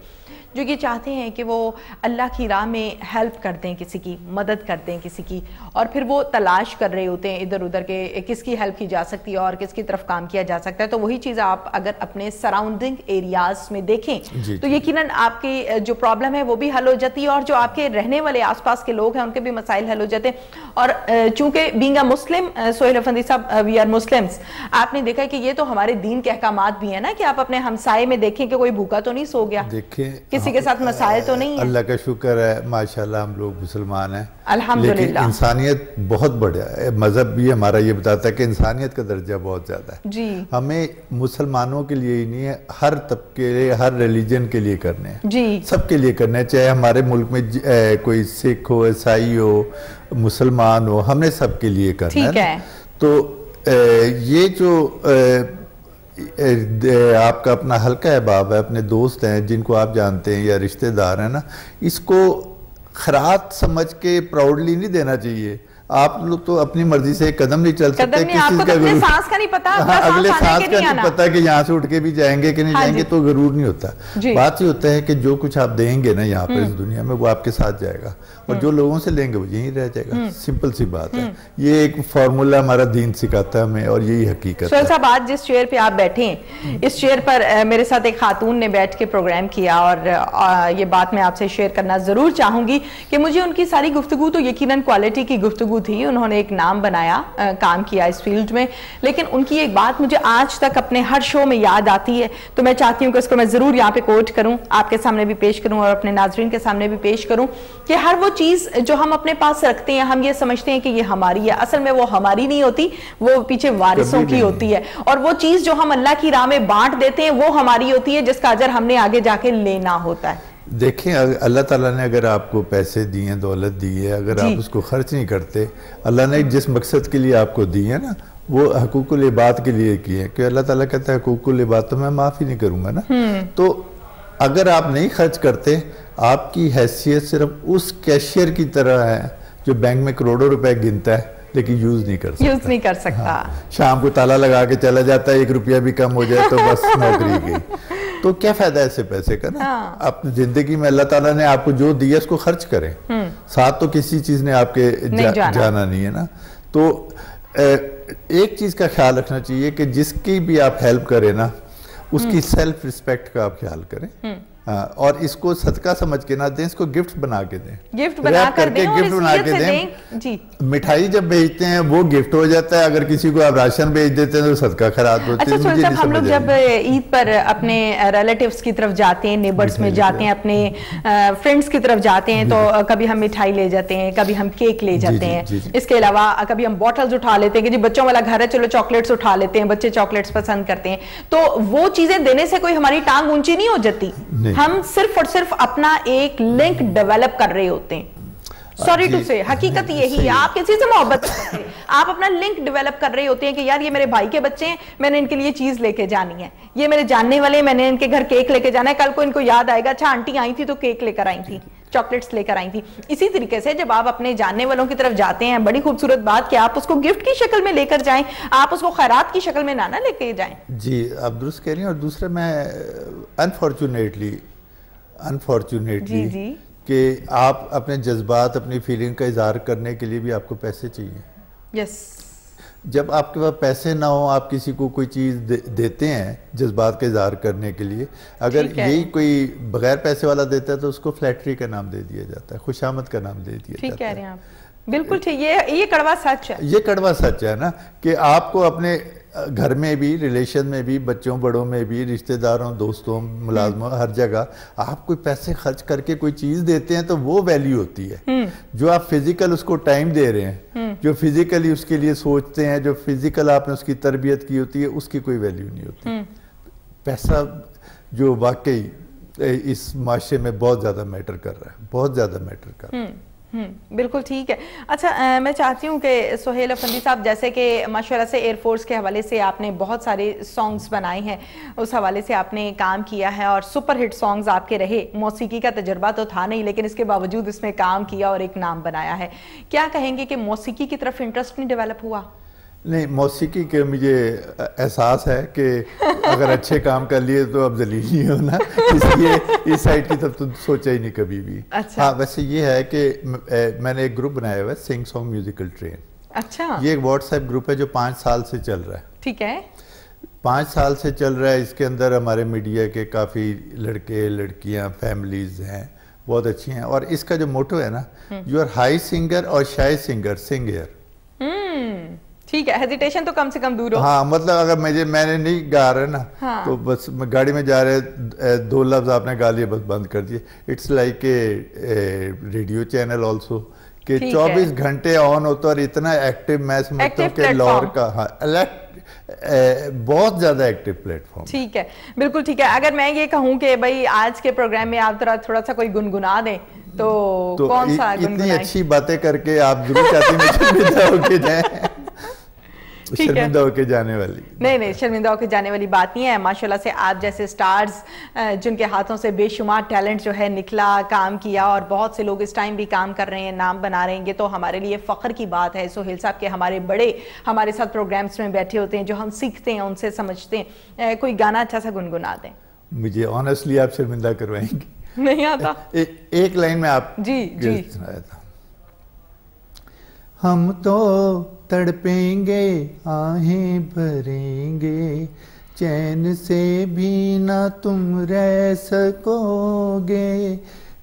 جو یہ چاہتے ہیں کہ وہ اللہ کی راہ میں ہیلپ کر دیں کسی کی مدد کر دیں کسی کی اور پھر وہ تلاش کر رہے ہوتے ہیں ادھر ادھر کے کس کی ہیلپ کی جا سکتی ہے اور کس کی طرف کام کیا جا سکتا ہے۔ تو وہی چیز آپ اگر اپنے سراؤنڈنگ ایریاز میں دیکھیں جی، تو جی۔ یقیناً آپ کی جو پرابلم ہے وہ بھی حل ہو جاتی ہے اور جو آپ کے رہنے والے آس پاس کے لوگ ہیں ان کے بھی مسائل حل ہو جاتے ہیں۔ اور چونکہ بینگ اے مسلم سہیل افندی صاحب وی آر مسلمس آپ نے دیکھا کہ یہ تو ہمارے دین کے احکامات بھی ہیں نا کہ آپ اپنے ہمسائے میں دیکھیں کہ کوئی بھوکا تو نہیں سو گیا۔ دیکھیں کسی کے ساتھ مسائل تو نہیں ہیں۔ اللہ کا شکر ہے ماشاءاللہ ہم لوگ مسلمان ہیں۔ لیکن انسانیت بہت بڑا ہے مذہب بھی ہمارا یہ بتاتا ہے کہ انسانیت کا درجہ بہت زیادہ ہے جی ہمیں مسلمانوں کے لیے ہی نہیں ہے ہر طبقے ہر ریلیجن کے لیے کرنے ہیں جی سب کے لیے کرنا ہے چاہے ہمارے ملک میں کوئی سکھ ہو عیسائی ہو مسلمان ہو ہم نے سب کے لیے کرنا۔ ہے۔ تو یہ جو آپ کا اپنا حلقہ احباب ہے اپنے دوست ہیں جن کو آپ جانتے ہیں یا رشتہ دار ہیں نا اس کو خرات سمجھ کے پراؤڈلی نہیں دینا چاہیے۔ آپ لوگ تو اپنی مرضی سے قدم نہیں چل سکتے قدم نہیں کس آپ چیز کو کا غرور- سانس کا نہیں پتا ہاں، اگلے سانس کا نہیں پتا کہ یہاں سے اٹھ کے بھی جائیں گے کہ نہیں ہاں جائیں گے جی۔ تو غرور نہیں ہوتا۔ جی۔ بات یہ ہوتا ہے کہ جو کچھ آپ دیں گے نا یہاں پر اس دنیا میں وہ آپ کے ساتھ جائے گا۔ اور جو لوگوں سے لیں گے وہ یہیں رہ جائے گا۔ سمپل سی بات ہے۔ یہ ایک فارمولہ ہمارا دین سکھاتا ہے ہمیں اور یہی حقیقت ہے۔ صاحب آج جس چیئر پہ آپ بیٹھے ہیں اس چیئر پر میرے ساتھ ایک خاتون نے بیٹھ کے پروگرام کیا اور یہ بات میں آپ سے شیئر کرنا ضرور چاہوں گی کہ مجھے ان کی ساری گفتگو تو یقیناً کوالٹی کی گفتگو تھی۔ انہوں نے ایک نام بنایا کام کیا اس فیلڈ میں۔ لیکن ان کی ایک بات مجھے آج تک اپنے ہر شو میں یاد آتی ہے۔ تو میں چاہتی ہوں کہ اس کو میں ضرور یہاں پہ کوٹ کروں آپ کے سامنے بھی پیش کروں اور اپنے ناظرین کے سامنے بھی پیش کروں کہ ہر وہ چیز جو ہم اپنے پاس رکھتے ہیں ہم یہ سمجھتے ہیں کہ یہ ہماری ہے۔ اصل میں وہ ہماری نہیں ہوتی وہ پیچھے وارثوں کی ہوتی ہے۔ اور وہ چیز جو ہم اللہ کی راہ میں بانٹ دیتے ہیں وہ ہماری ہوتی ہے جس کا اجر ہم نے آگے جا کے لینا ہوتا ہے۔ دیکھیں اللہ تعالیٰ نے اگر آپ کو پیسے دیے دولت دی ہے اگر جی۔ آپ اس کو خرچ نہیں کرتے اللہ نے جس مقصد کے لیے آپ کو دی ہے نا وہ حقوق العباد کے لیے کی ہے۔ کہ اللہ تعالیٰ کہتا ہے حقوق العباد تو میں معافی نہیں کروں گا نا۔ تو اگر آپ نہیں خرچ کرتے آپ کی حیثیت صرف اس کیشیئر کی طرح ہے جو بینک میں کروڑوں روپے گنتا ہے لیکن یوز نہیں کر سکتا۔ یوز نہیں کر سکتا۔ شام کو تالا لگا کے چلا جاتا ہے ایک روپیہ بھی کم ہو جائے تو بس نوکری گئی تو کیا فائدہ ہے ایسے پیسے کا نا؟ ہاں۔ آپ زندگی میں اللہ تعالیٰ نے آپ کو جو دیا اس کو خرچ کریں۔ ساتھ تو کسی چیز نے آپ کے جانا۔ نہیں ہے نا۔ تو ایک چیز کا خیال رکھنا چاہیے کہ جس کی بھی آپ ہیلپ کریں نا اس کی سیلف رسپیکٹ کا آپ خیال کریں۔ اور اس کو صدقہ سمجھ کے نہ دیں اس کو گفٹ بنا کے دیں۔ گفٹ بنا کر دیں اور گفٹ اس بنا کے سے دیں۔ جی۔ مٹھائی جب بھیجتے ہیں وہ گفٹ ہو جاتا ہے۔ اگر کسی کو آپ راشن بھیج دیتے ہیں تو صدقہ خراب ہوتی اچھا ہے مجھے صاحب ہم لوگ جب عید پر اپنے ریلیٹیوز کی طرف جاتے ہیں نیبرز میں جاتے ہیں اپنے فرینڈز کی طرف جاتے ہیں تو کبھی ہم مٹھائی لے جاتے ہیں کبھی ہم کیک لے جاتے جی، ہیں۔ جی، جی۔ اس کے علاوہ کبھی ہم بوٹلز اٹھا لیتے ہیں کہ جی بچوں والا گھر ہے چلو چاکلیٹس اٹھا لیتے ہیں بچے چاکلیٹس پسند کرتے ہیں۔ تو وہ چیزیں دینے سے کوئی ہماری ٹانگ اونچی نہیں ہو جاتی۔ ہم صرف اور صرف اپنا ایک لنک ڈیولپ کر رہے ہوتے ہیں. سوری ٹو سے حقیقت یہی ہے۔ آپ کسی سے محبت کرتے. ہیں آپ اپنا لنک ڈیولپ کر رہے ہوتے ہیں کہ یار یہ میرے بھائی کے بچے ہیں میں نے ان کے لیے چیز لے کے جانی ہے. یہ میرے جاننے والے میں نے ان کے گھر کیک لے کے جانا ہے کل کو ان کو یاد آئے گا اچھا آنٹی آئی تھی تو کیک لے کر آئی تھی. چاکلیٹس لے کر آئی تھی۔ اسی طریقے سے جب آپ اپنے جاننے والوں کی طرف جاتے ہیں بڑی خوبصورت بات کہ آپ اس کو گفٹ کی شکل میں لے کر جائیں آپ اس کو خیرات کی شکل میں نہ نہ لے کے جائیں۔ جی آپ درست کہہ رہی ہیں اور دوسرا میں انفارچونیٹلی انفارچونیٹلی جی، جی۔ کہ آپ اپنے جذبات اپنی فیلنگ کا اظہار کرنے کے لیے بھی آپ کو پیسے چاہیے۔ یس جب آپ کے پاس پیسے نہ ہوں آپ کسی کو کوئی چیز دیتے ہیں جذبات کا اظہار کرنے کے لیے اگر۔ یہی کوئی بغیر پیسے والا دیتا ہے تو اس کو فلیٹری کا نام دے دیا جاتا ہے خوش آمد کا نام دے دیا ٹھیک جاتا کہہ ہے۔ رہے ہیں آپ۔ بالکل یہ کڑوا سچ ہے۔ یہ کڑوا سچ ہے نا کہ آپ کو اپنے گھر میں بھی ریلیشن میں بھی بچوں بڑوں میں بھی رشتہ داروں دوستوں ملازموں ہر جگہ آپ کوئی پیسے خرچ کر کے کوئی چیز دیتے ہیں تو وہ ویلیو ہوتی ہے۔ جو آپ فزیکل اس کو ٹائم دے رہے ہیں جو فزیکلی اس کے لیے سوچتے ہیں جو فزیکل آپ نے اس کی تربیت کی ہوتی ہے اس کی کوئی ویلیو نہیں ہوتی۔ پیسہ جو واقعی اس معاشرے میں بہت زیادہ میٹر کر رہا ہے بہت زیادہ میٹر کر رہا ہے۔ بالکل ٹھیک ہے۔ اچھا میں چاہتی ہوں کہ سہیل افندی صاحب، جیسے کہ مشورہ سے ایئر فورس کے حوالے سے آپ نے بہت سارے سانگز بنائے ہیں، اس حوالے سے آپ نے کام کیا ہے اور سپر ہٹ سانگز آپ کے رہے۔ موسیقی کا تجربہ تو تھا نہیں، لیکن اس کے باوجود اس میں کام کیا اور ایک نام بنایا ہے۔ کیا کہیں گے کہ موسیقی کی طرف انٹرسٹ نہیں ڈیولپ ہوا؟ نہیں موسیقی کے مجھے احساس ہے کہ اگر اچھے کام کر لیے تو اب ذلیل نہیں ہونا اس لیے اس سائڈ کی طرف تو سوچا ہی نہیں کبھی بھی۔ اچھا۔ ہاں ویسے یہ ہے کہ میں نے ایک گروپ بنایا ہوا ہے سنگ سانگ میوزیکل ٹرین اچھا۔ یہ ایک واٹس ایپ گروپ ہے جو پانچ سال سے چل رہا ہے۔ ٹھیک ہے۔ پانچ سال سے چل رہا ہے۔ اس کے اندر ہمارے میڈیا کے کافی لڑکے لڑکیاں فیملیز ہیں بہت اچھی ہیں۔ اور اس کا جو موٹو ہے نا یو آر ہائی سنگر اور شائی سنگر سنگ ایئر ہم، ٹھیک ہے ہیزیٹیشن تو کم سے کم دور ہو ہاں مطلب اگر مجھے میں نے نہیں گا رہا نا ہاں۔ تو بس گاڑی میں جا رہے دو لفظ آپ نے گا لیے بس بند کر دیے it's like a radio channel also کہ۔ چوبیس گھنٹے آن ہوتا اور اتنا ایکٹیو میں سمجھتا ہوں کہ۔ لاہور کا ہاں بہت زیادہ ایکٹیو پلیٹ فارم ٹھیک ہے بالکل ٹھیک ہے اگر میں یہ کہوں کہ بھائی آج کے پروگرام میں آپ ذرا تھوڑا سا کوئی گنگنا دیں تو کون سا اتنی اچھی باتیں کر کے آپ ضرور چاہتے ہیں کے جائیں۔ شرمندہ ہو کے جانے والی۔ نہیں نہیں شرمندہ ہو کے جانے والی بات نہیں ہے۔ ماشاءاللہ سے آپ جیسے سٹارز جن کے ہاتھوں سے بے شمار ٹیلنٹ جو ہے نکلا کام کیا اور بہت سے لوگ اس ٹائم بھی کام کر رہے ہیں نام بنا رہے ہیں یہ تو ہمارے لیے فخر کی بات ہے۔ سہیل صاحب کے ہمارے بڑے ہمارے ساتھ پروگرامز میں بیٹھے ہوتے ہیں جو ہم سیکھتے ہیں ان سے سمجھتے ہیں۔ کوئی گانا اچھا سا گنگنا دیں۔ مجھے آنیسٹلی آپ شرمندہ کروائیں گے۔ نہیں آتا۔ ایک لائن میں آپ جی، جی۔ سنایا تھا۔ ہم تو تڑپیں گے، آہیں بھریں گے۔ چین سے بھی نہ تم رہ سکو گے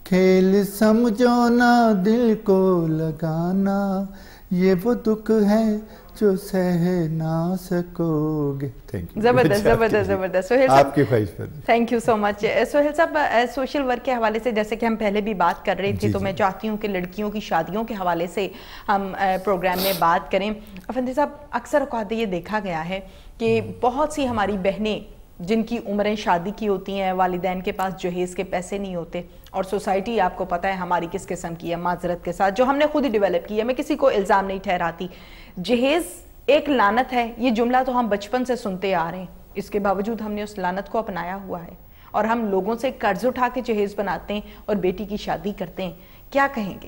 کھیل سمجھو نہ، دل کو لگانا۔ یہ وہ دکھ ہے جو سہ نہ سکو گے تھینک یو زبردست زبردست زبردست۔ سہیل صاحب آپ کی خواہش پر۔ Thank you so much Sohail صاحب سوشل ورک کے حوالے سے جیسے کہ ہم پہلے بھی بات کر رہے تھے جی، تو جی۔ میں چاہتی ہوں کہ لڑکیوں کی شادیوں کے حوالے سے ہم پروگرام میں بات کریں۔ افندی صاحب اکثر اوقات یہ دیکھا گیا ہے کہ بہت سی ہماری بہنیں جن کی عمریں شادی کی ہوتی ہیں والدین کے پاس جہیز کے پیسے نہیں ہوتے اور سوسائٹی آپ کو پتہ ہے ہماری کس قسم کی ہے معذرت کے ساتھ جو ہم نے خود ہی ڈیولپ کی ہے۔ میں کسی کو الزام نہیں ٹھہراتی جہیز ایک لانت ہے یہ جملہ تو ہم بچپن سے سنتے آ رہے ہیں۔ اس کے باوجود ہم نے اس لانت کو اپنایا ہوا ہے۔ اور ہم لوگوں سے قرض اٹھا کے جہیز بناتے ہیں اور بیٹی کی شادی کرتے ہیں۔ کیا کہیں گے؟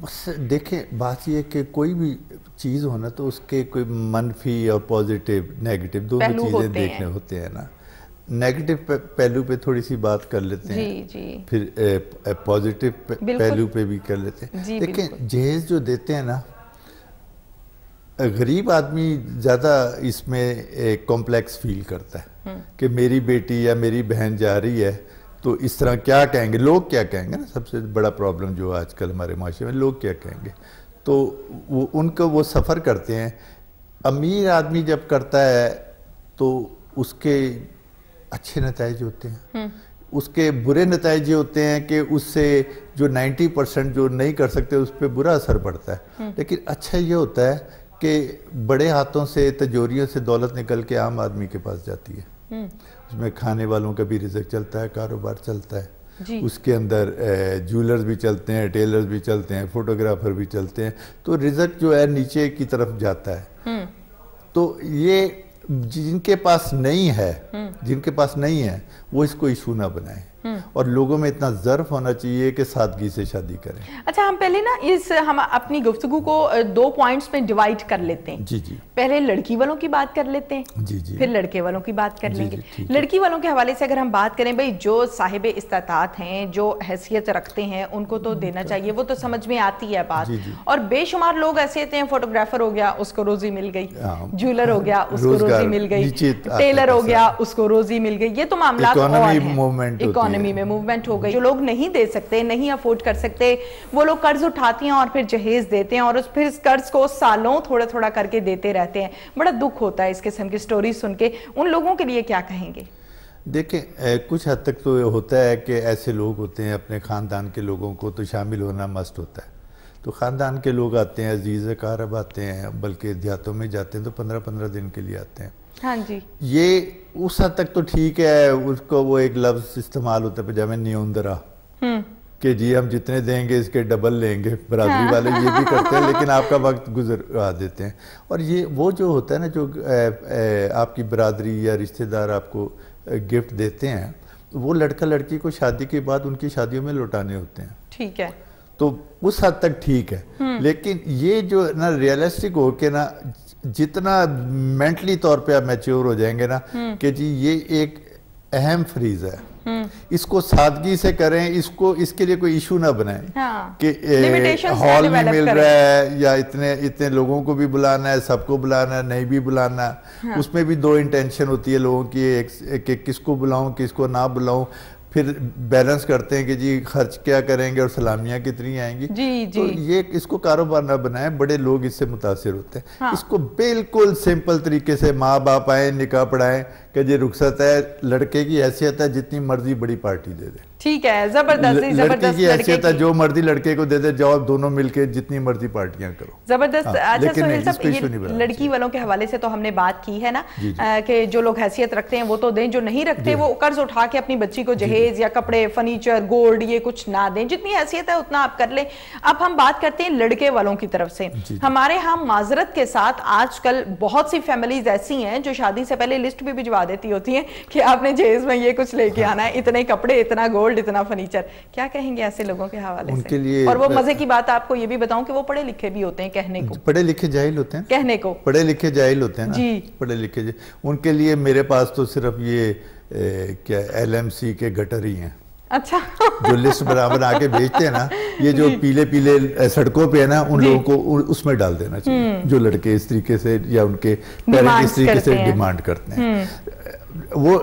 بس دیکھیں بات یہ کہ کوئی بھی چیز ہونا تو اس کے کوئی منفی اور پازیٹیو نیگیٹو دونوں چیزیں دیکھنے ہیں۔ ہوتے ہیں نا۔ نیگیٹو پہلو پہ تھوڑی سی بات کر لیتے ہیں۔ جی جی۔ پھر پازیٹیو بالکل۔ پہلو پہ بھی کر لیتے ہیں۔ جی، دیکھیں۔ جہیز جو دیتے ہیں نا غریب آدمی زیادہ اس میں ایک کمپلیکس فیل کرتا ہے کہ میری بیٹی یا میری بہن جا رہی ہے تو اس طرح کیا کہیں گے؟ لوگ کیا کہیں گے نا؟ سب سے بڑا پرابلم جو آج کل ہمارے معاشرے میں لوگ کیا کہیں گے؟ تو وہ ان کو وہ سفر کرتے ہیں۔ امیر آدمی جب کرتا ہے تو اس کے اچھے نتائج ہوتے ہیں۔ اس کے برے نتائج یہ ہوتے ہیں کہ اس سے جو نائنٹی پرسنٹ جو نہیں کر سکتے اس پہ برا اثر پڑتا ہے۔ لیکن اچھا یہ ہوتا ہے کہ بڑے ہاتھوں سے تجوریوں سے دولت نکل کے عام آدمی کے پاس جاتی ہے۔ اس میں کھانے والوں کا بھی رزق چلتا ہے کاروبار چلتا ہے۔ جی۔ اس کے اندر جولرز بھی چلتے ہیں ٹیلرز بھی چلتے ہیں فوٹوگرافر بھی چلتے ہیں۔ تو رزق جو ہے نیچے کی طرف جاتا ہے۔ تو یہ جن کے پاس نہیں ہے جن کے پاس نہیں ہے وہ اس کو ایشو نہ بنائیں اور لوگوں میں اتنا ظرف ہونا چاہیے کہ سادگی سے شادی کریں۔ اچھا ہم پہلے نا اس ہم اپنی گفتگو کو دو پوائنٹس میں ڈیوائیڈ کر لیتے ہیں۔ جی جی۔ پہلے لڑکی والوں کی بات کر لیتے ہیں جی جی۔ پھر لڑکے والوں کی بات کر جی، لیں گے۔ جی،۔ لڑکی والوں کے حوالے سے اگر ہم بات کریں بھئی جو صاحب استطاعت ہیں جو حیثیت رکھتے ہیں ان کو تو دینا چاہیے وہ تو سمجھ میں آتی ہے بات۔ جی،۔ اور بے شمار لوگ ایسے ہوتے ہیں فوٹوگرافر ہو گیا اس کو روزی مل گئی۔ ہاں۔ جولر ہو گیا اس کو روزی مل گئی۔ ٹیلر ہو۔ گیا اس کو روزی مل گئی۔ یہ تو معاملات ہیں movement ہوتی ہے۔ اکانومی میں موومنٹ ہو گئی جو لوگ نہیں دے سکتے نہیں افورڈ کر سکتے وہ لوگ قرض اٹھاتی ہیں اور پھر جہیز دیتے ہیں اور اس پھر اس قرض کو سالوں تھوڑا تھوڑا کر کے دیتے رہتے ہیں بڑا دکھ ہوتا ہے اس قسم کی سٹوری سن کے ان لوگوں کے لیے کیا کہیں گے دیکھیں کچھ حد تک تو یہ ہوتا ہے کہ ایسے لوگ ہوتے ہیں اپنے خاندان کے لوگوں کو تو شامل ہونا مست ہوتا ہے تو خاندان کے لوگ آتے ہیں عزیز کارب آتے ہیں بلکہ دیہاتوں میں جاتے ہیں تو پندرہ پندرہ دن کے لیے آتے ہیں ہاں جی۔ یہ اس حد تک تو ٹھیک ہے اس کو وہ ایک لفظ استعمال ہوتا ہے پجامے نیوندرا۔ کہ جی ہم جتنے دیں گے اس کے ڈبل لیں گے۔ برادری والے یہ بھی کرتے ہیں لیکن آپ کا وقت گزرا دیتے ہیں۔ اور یہ وہ جو ہوتا ہے نا جو آپ کی برادری یا رشتہ دار آپ کو گفٹ دیتے ہیں وہ لڑکا لڑکی کو شادی کے بعد ان کی شادیوں میں لوٹانے ہوتے ہیں۔ ٹھیک ہے۔ تو اس حد تک ٹھیک ہے۔ لیکن یہ جو نا ریئلسٹک ہو کے نا جتنا مینٹلی طور پہ آپ میچور ہو جائیں گے نا کہ جی یہ ایک اہم فریز ہے۔ اس کو سادگی سے کریں اس کو اس کے لیے کوئی ایشو نہ بنائیں۔ ہاں۔ کہ ہال میں مل۔ رہا ہے یا اتنے اتنے لوگوں کو بھی بلانا ہے سب کو بلانا ہے نہیں بھی بلانا ہے۔ اس میں بھی دو انٹینشن ہوتی ہے لوگوں کی ایک کہ کس کو بلاؤں کس کو نہ بلاؤں۔ پھر بیلنس کرتے ہیں کہ جی خرچ کیا کریں گے اور سلامیاں کتنی آئیں گی؟ جی تو جی یہ اس کو کاروبار نہ بنائیں بڑے لوگ اس سے متاثر ہوتے ہیں۔ ہاں۔ اس کو بالکل سمپل طریقے سے ماں باپ آئیں نکاح پڑھائیں کہ جی رخصت ہے لڑکے کی حیثیت ہے جتنی مرضی بڑی پارٹی دے دے ٹھیک ہے زبردستی لڑکی زبردست کی۔ جو مرضی لڑکے کو دے دے جاؤ دونوں مل کے جتنی مرضی پارٹیاں کرو۔ زبردست ہاں، اچھا سہیل صاحب یہ لڑکی والوں کے حوالے سے تو ہم نے بات کی ہے نا؟ جی، جی۔ کہ جو لوگ حیثیت رکھتے ہیں وہ تو دیں جو نہیں رکھتے وہ قرض اٹھا کے اپنی بچی کو جہیز یا کپڑے فرنیچر گولڈ یہ کچھ نہ دیں۔ جتنی حیثیت ہے اتنا آپ کر لیں۔ اب ہم بات کرتے ہیں لڑکے والوں کی طرف سے۔ جی۔ ہمارے ہاں معذرت کے ساتھ آج کل بہت سی فیملیز ایسی ہیں جو شادی سے پہلے لسٹ بھی بھجوا دیتی ہوتی ہیں کہ آپ نے جہیز میں یہ کچھ لے کے آنا ہے اتنے کپڑے اتنا گولڈ اتنا فرنیچر کیا کہیں گے ایسے لوگوں کے حوالے سے؟ لیے- اور وہ مزے کی بات آپ کو یہ بھی بتاؤں کہ وہ پڑھے لکھے بھی ہوتے ہیں کہنے کو۔ پڑھے لکھے جاہل ہوتے ہیں۔ کہنے کو۔ پڑھے لکھے جاہل ہوتے ہیں جی۔ پڑھے لکھے جاہل ان کے لیے میرے پاس تو صرف یہ کیا ایل ایم سی کے گٹر ہی ہیں۔ اچھا۔ جو لسٹ بنا بنا کے بیچتے ہیں نا یہ جو پیلے پیلے سڑکوں پہ ہے نا ان جی۔ لوگوں کو اس میں ڈال دینا چاہیے۔ جو لڑکے اس طریقے سے یا ان کے پیرنٹ اس طریقے سے ہیں۔ ڈیمانڈ کرتے ہیں۔ وہ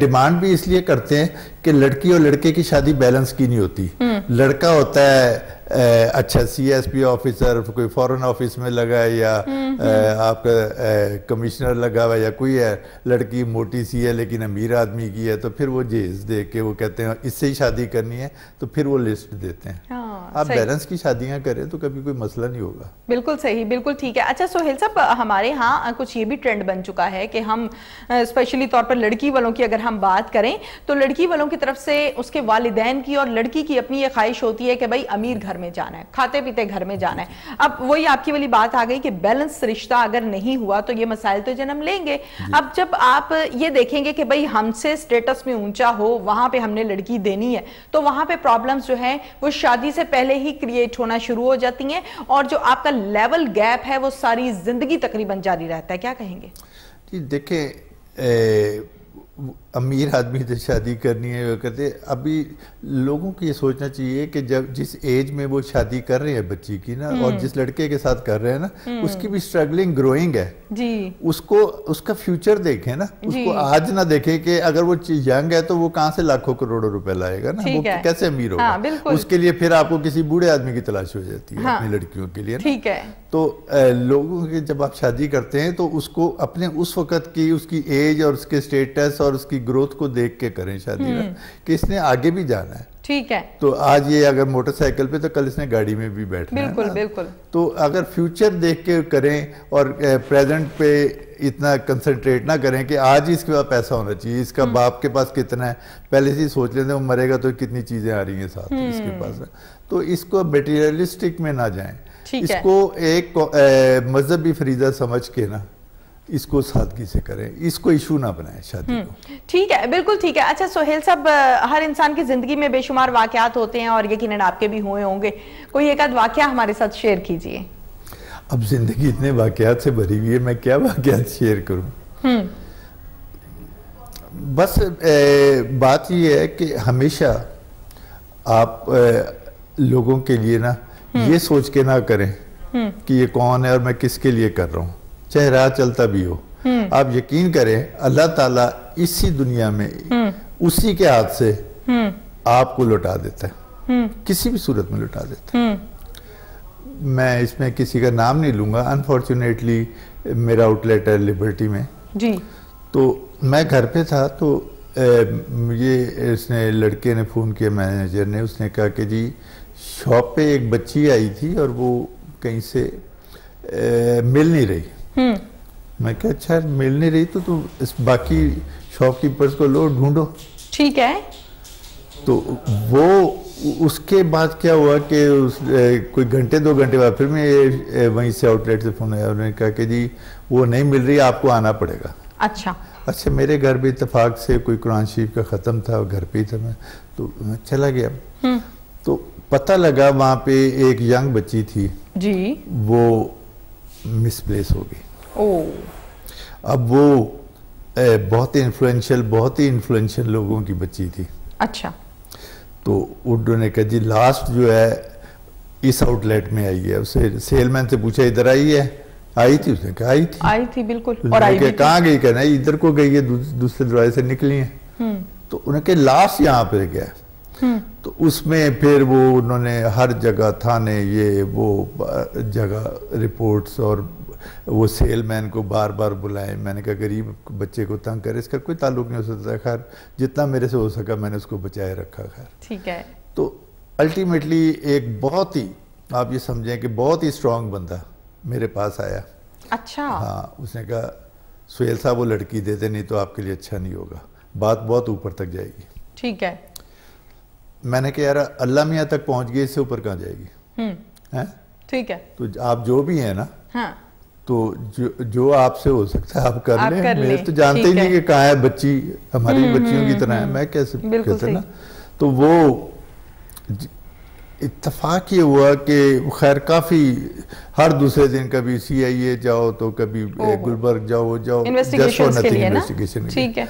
ڈیمانڈ بھی اس لیے کرتے ہیں کہ لڑکی اور لڑکے کی شادی بیلنس کی نہیں ہوتی۔ لڑکا ہوتا ہے اچھا سی ایس پی آفیسر کوئی فورن آفس میں لگا ہے یا آپ کا اے، کمشنر لگا ہوا ہے یا کوئی ہے لڑکی موٹی سی ہے لیکن امیر آدمی کی ہے تو پھر وہ جہیز دے کے وہ کہتے ہیں اس سے ہی شادی کرنی ہے تو پھر وہ لسٹ دیتے ہیں۔ ہاں آپ بیلنس کی شادیاں کریں تو کبھی کوئی مسئلہ نہیں ہوگا۔ بالکل صحیح بالکل ٹھیک ہے۔ اچھا سہیل صاحب ہمارے ہاں کچھ یہ بھی ٹرینڈ بن چکا ہے کہ ہم اسپیشلی طور پر لڑکی والوں کی اگر ہم بات کریں تو لڑکی والوں کی طرف سے اس کے والدین کی اور لڑکی کی اپنی یہ خواہش ہوتی ہے کہ بھائی امیر گھر میں جانا ہے کھاتے پیتے گھر میں جانا ہے۔ اب وہی آپ کی والی بات آ گئی کہ بیلنس رشتہ اگر نہیں ہوا تو یہ مسائل تو جنم لیں گے۔ اب جب آپ یہ دیکھیں گے کہ بھئی ہم سے سٹیٹس میں اونچا ہو وہاں پہ ہم نے لڑکی دینی ہے تو وہاں پہ پرابلمز جو ہیں وہ شادی سے پہلے ہی کریٹ ہونا شروع ہو جاتی ہیں اور جو آپ کا لیول گیپ ہے وہ ساری زندگی تقریباً جاری رہتا ہے۔ کیا کہیں گے؟ جی دیکھیں امیر آدمی سے شادی کرنی ہے وہ کرتے ابھی لوگوں کو یہ سوچنا چاہیے کہ جب جس ایج میں وہ شادی کر رہے ہیں بچی کی نا اور جس لڑکے کے ساتھ کر رہے ہیں نا اس کی بھی سٹرگلنگ گروئنگ ہے۔ جی۔ اس کو اس کا فیوچر دیکھیں نا۔ اس جی۔ کو آج نہ دیکھیں کہ اگر وہ ینگ ہے تو وہ کہاں سے لاکھوں کروڑوں روپے لائے گا نا۔ وہ۔ کیسے امیر ہاں، ہوگا بالکل۔ اس کے لیے پھر آپ کو کسی بوڑھے آدمی کی تلاش ہو جاتی ہے ہاں۔ اپنی لڑکیوں کے لیے ٹھیک ہے۔ تو لوگوں کے جب آپ شادی کرتے ہیں تو اس کو اپنے اس وقت کی اس کی ایج اور اس کے سٹیٹس اور اس کی گروتھ کو دیکھ کے کریں شادی نا کہ اس نے آگے بھی جانا ہے۔ ٹھیک ہے۔ تو آج یہ اگر موٹر سائیکل پہ تو کل اس نے گاڑی میں بھی بیٹھنا ہے بالکل نا۔ بالکل تو اگر فیوچر دیکھ کے کریں اور پریزنٹ پہ اتنا کنسنٹریٹ نہ کریں کہ آج ہی اس کے پاس پیسہ ہونا چاہیے اس کا باپ کے پاس کتنا ہے۔ پہلے سے ہی سوچ لیتے ہیں وہ مرے گا تو کتنی چیزیں آ رہی ہیں ساتھ اس کے پاس۔ تو اس کو میٹیریلسٹک میں نہ جائیں۔ اس۔ کو ایک مذہبی فریضہ سمجھ کے نا۔ اس کو سادگی سے کریں اس کو ایشو نہ بنائیں شادی کو۔ ٹھیک ہے بالکل ٹھیک ہے۔ اچھا سہیل صاحب ہر انسان کی زندگی میں بے شمار واقعات ہوتے ہیں اور یقیناً آپ کے بھی ہوئے ہوں گے۔ کوئی ایک آدھ واقعہ ہمارے ساتھ شیئر کیجیے۔ اب زندگی اتنے واقعات سے بھری ہوئی ہے میں کیا واقعات شیئر کروں؟ بس بات یہ ہے کہ ہمیشہ آپ لوگوں کے لیے نا یہ سوچ کے نہ کریں کہ یہ کون ہے اور میں کس کے لیے کر رہا ہوں۔ چاہے راہ چلتا بھی ہو۔ آپ یقین کریں اللہ تعالیٰ اسی دنیا میں اسی کے ہاتھ سے آپ کو لوٹا دیتا ہے۔ کسی بھی صورت میں لوٹا دیتا ہے۔ میں اس میں کسی کا نام نہیں لوں گا۔ انفارچونیٹلی میرا آؤٹ لیٹ ہے لبرٹی میں۔ جی۔ تو میں گھر پہ تھا تو یہ اس نے لڑکے نے فون کیا مینیجر نے۔ اس نے کہا کہ جی شاپ پہ ایک بچی آئی تھی اور وہ کہیں سے مل نہیں رہی۔ میں کہا اچھا مل نہیں رہی تو تم اس باقی شاپ کیپرز کو لو ڈھونڈو۔ ٹھیک ہے۔ تو وہ اس کے بعد کیا ہوا کہ اس کوئی گھنٹے دو گھنٹے بعد پھر میں وہیں سے آؤٹ لیٹ سے فون آیا انہوں نے کہا کہ جی وہ نہیں مل رہی آپ کو آنا پڑے گا۔ اچھا۔ اچھا میرے گھر بھی اتفاق سے کوئی قرآن شریف کا ختم تھا گھر پہ ہی تھا میں تو میں چلا گیا۔ تو پتہ لگا وہاں پہ ایک ینگ بچی تھی۔ جی۔ وہ مس پلیس ہو گئی۔ اب وہ بہت ہی انفلوئنشل بہت ہی انفلوئنشل لوگوں کی بچی تھی۔ اچھا۔ تو اردو نے کہا جی لاسٹ جو ہے اس آؤٹ لیٹ میں آئی ہے۔ اسے سیل مین سے پوچھا ادھر آئی ہے؟ آئی تھی اس نے کہا آئی تھی۔ آئی تھی بالکل۔ اور نے آئی کہا بھی کہاں گئی؟ کہنا ادھر کو گئی ہے دوسرے دروازے سے نکلی ہیں تو انہیں کہ لاسٹ یہاں پہ گیا تو اس میں پھر وہ انہوں نے ہر جگہ تھانے یہ وہ جگہ رپورٹس اور وہ سیل مین کو بار بار بلائے۔ میں نے کہا غریب بچے کو تنگ کرے اس کا کوئی تعلق نہیں ہو سکتا۔ خیر جتنا میرے سے ہو سکا میں نے اس کو بچائے رکھا۔ خیر۔ ٹھیک ہے۔ تو الٹیمیٹلی ایک بہت ہی آپ یہ سمجھیں کہ بہت ہی اسٹرانگ بندہ میرے پاس آیا۔ اچھا۔ ہاں اس نے کہا سہیل صاحب وہ لڑکی دیتے نہیں تو آپ کے لیے اچھا نہیں ہوگا۔ بات بہت اوپر تک جائے گی۔ ٹھیک ہے۔ میں نے کہا یار اللہ میاں تک پہنچ گئی اس سے اوپر کہاں جائے گی؟ ٹھیک ہے۔ تو آپ جو بھی ہیں نا ہاں۔ تو جو آپ سے ہو سکتا ہے آپ کر لیں۔ میں تو جانتے ہی نہیں۔ کہ کہاں ہے بچی ہماری بچیوں کی طرح ہے۔ میں کیسے کہتے نا۔ تو وہ اتفاق یہ ہوا کہ خیر کافی ہر دوسرے دن کبھی سی آئی اے جاؤ تو کبھی۔ گلبرگ جاؤ جاؤ۔ لیے نا؟ ٹھیک ہے۔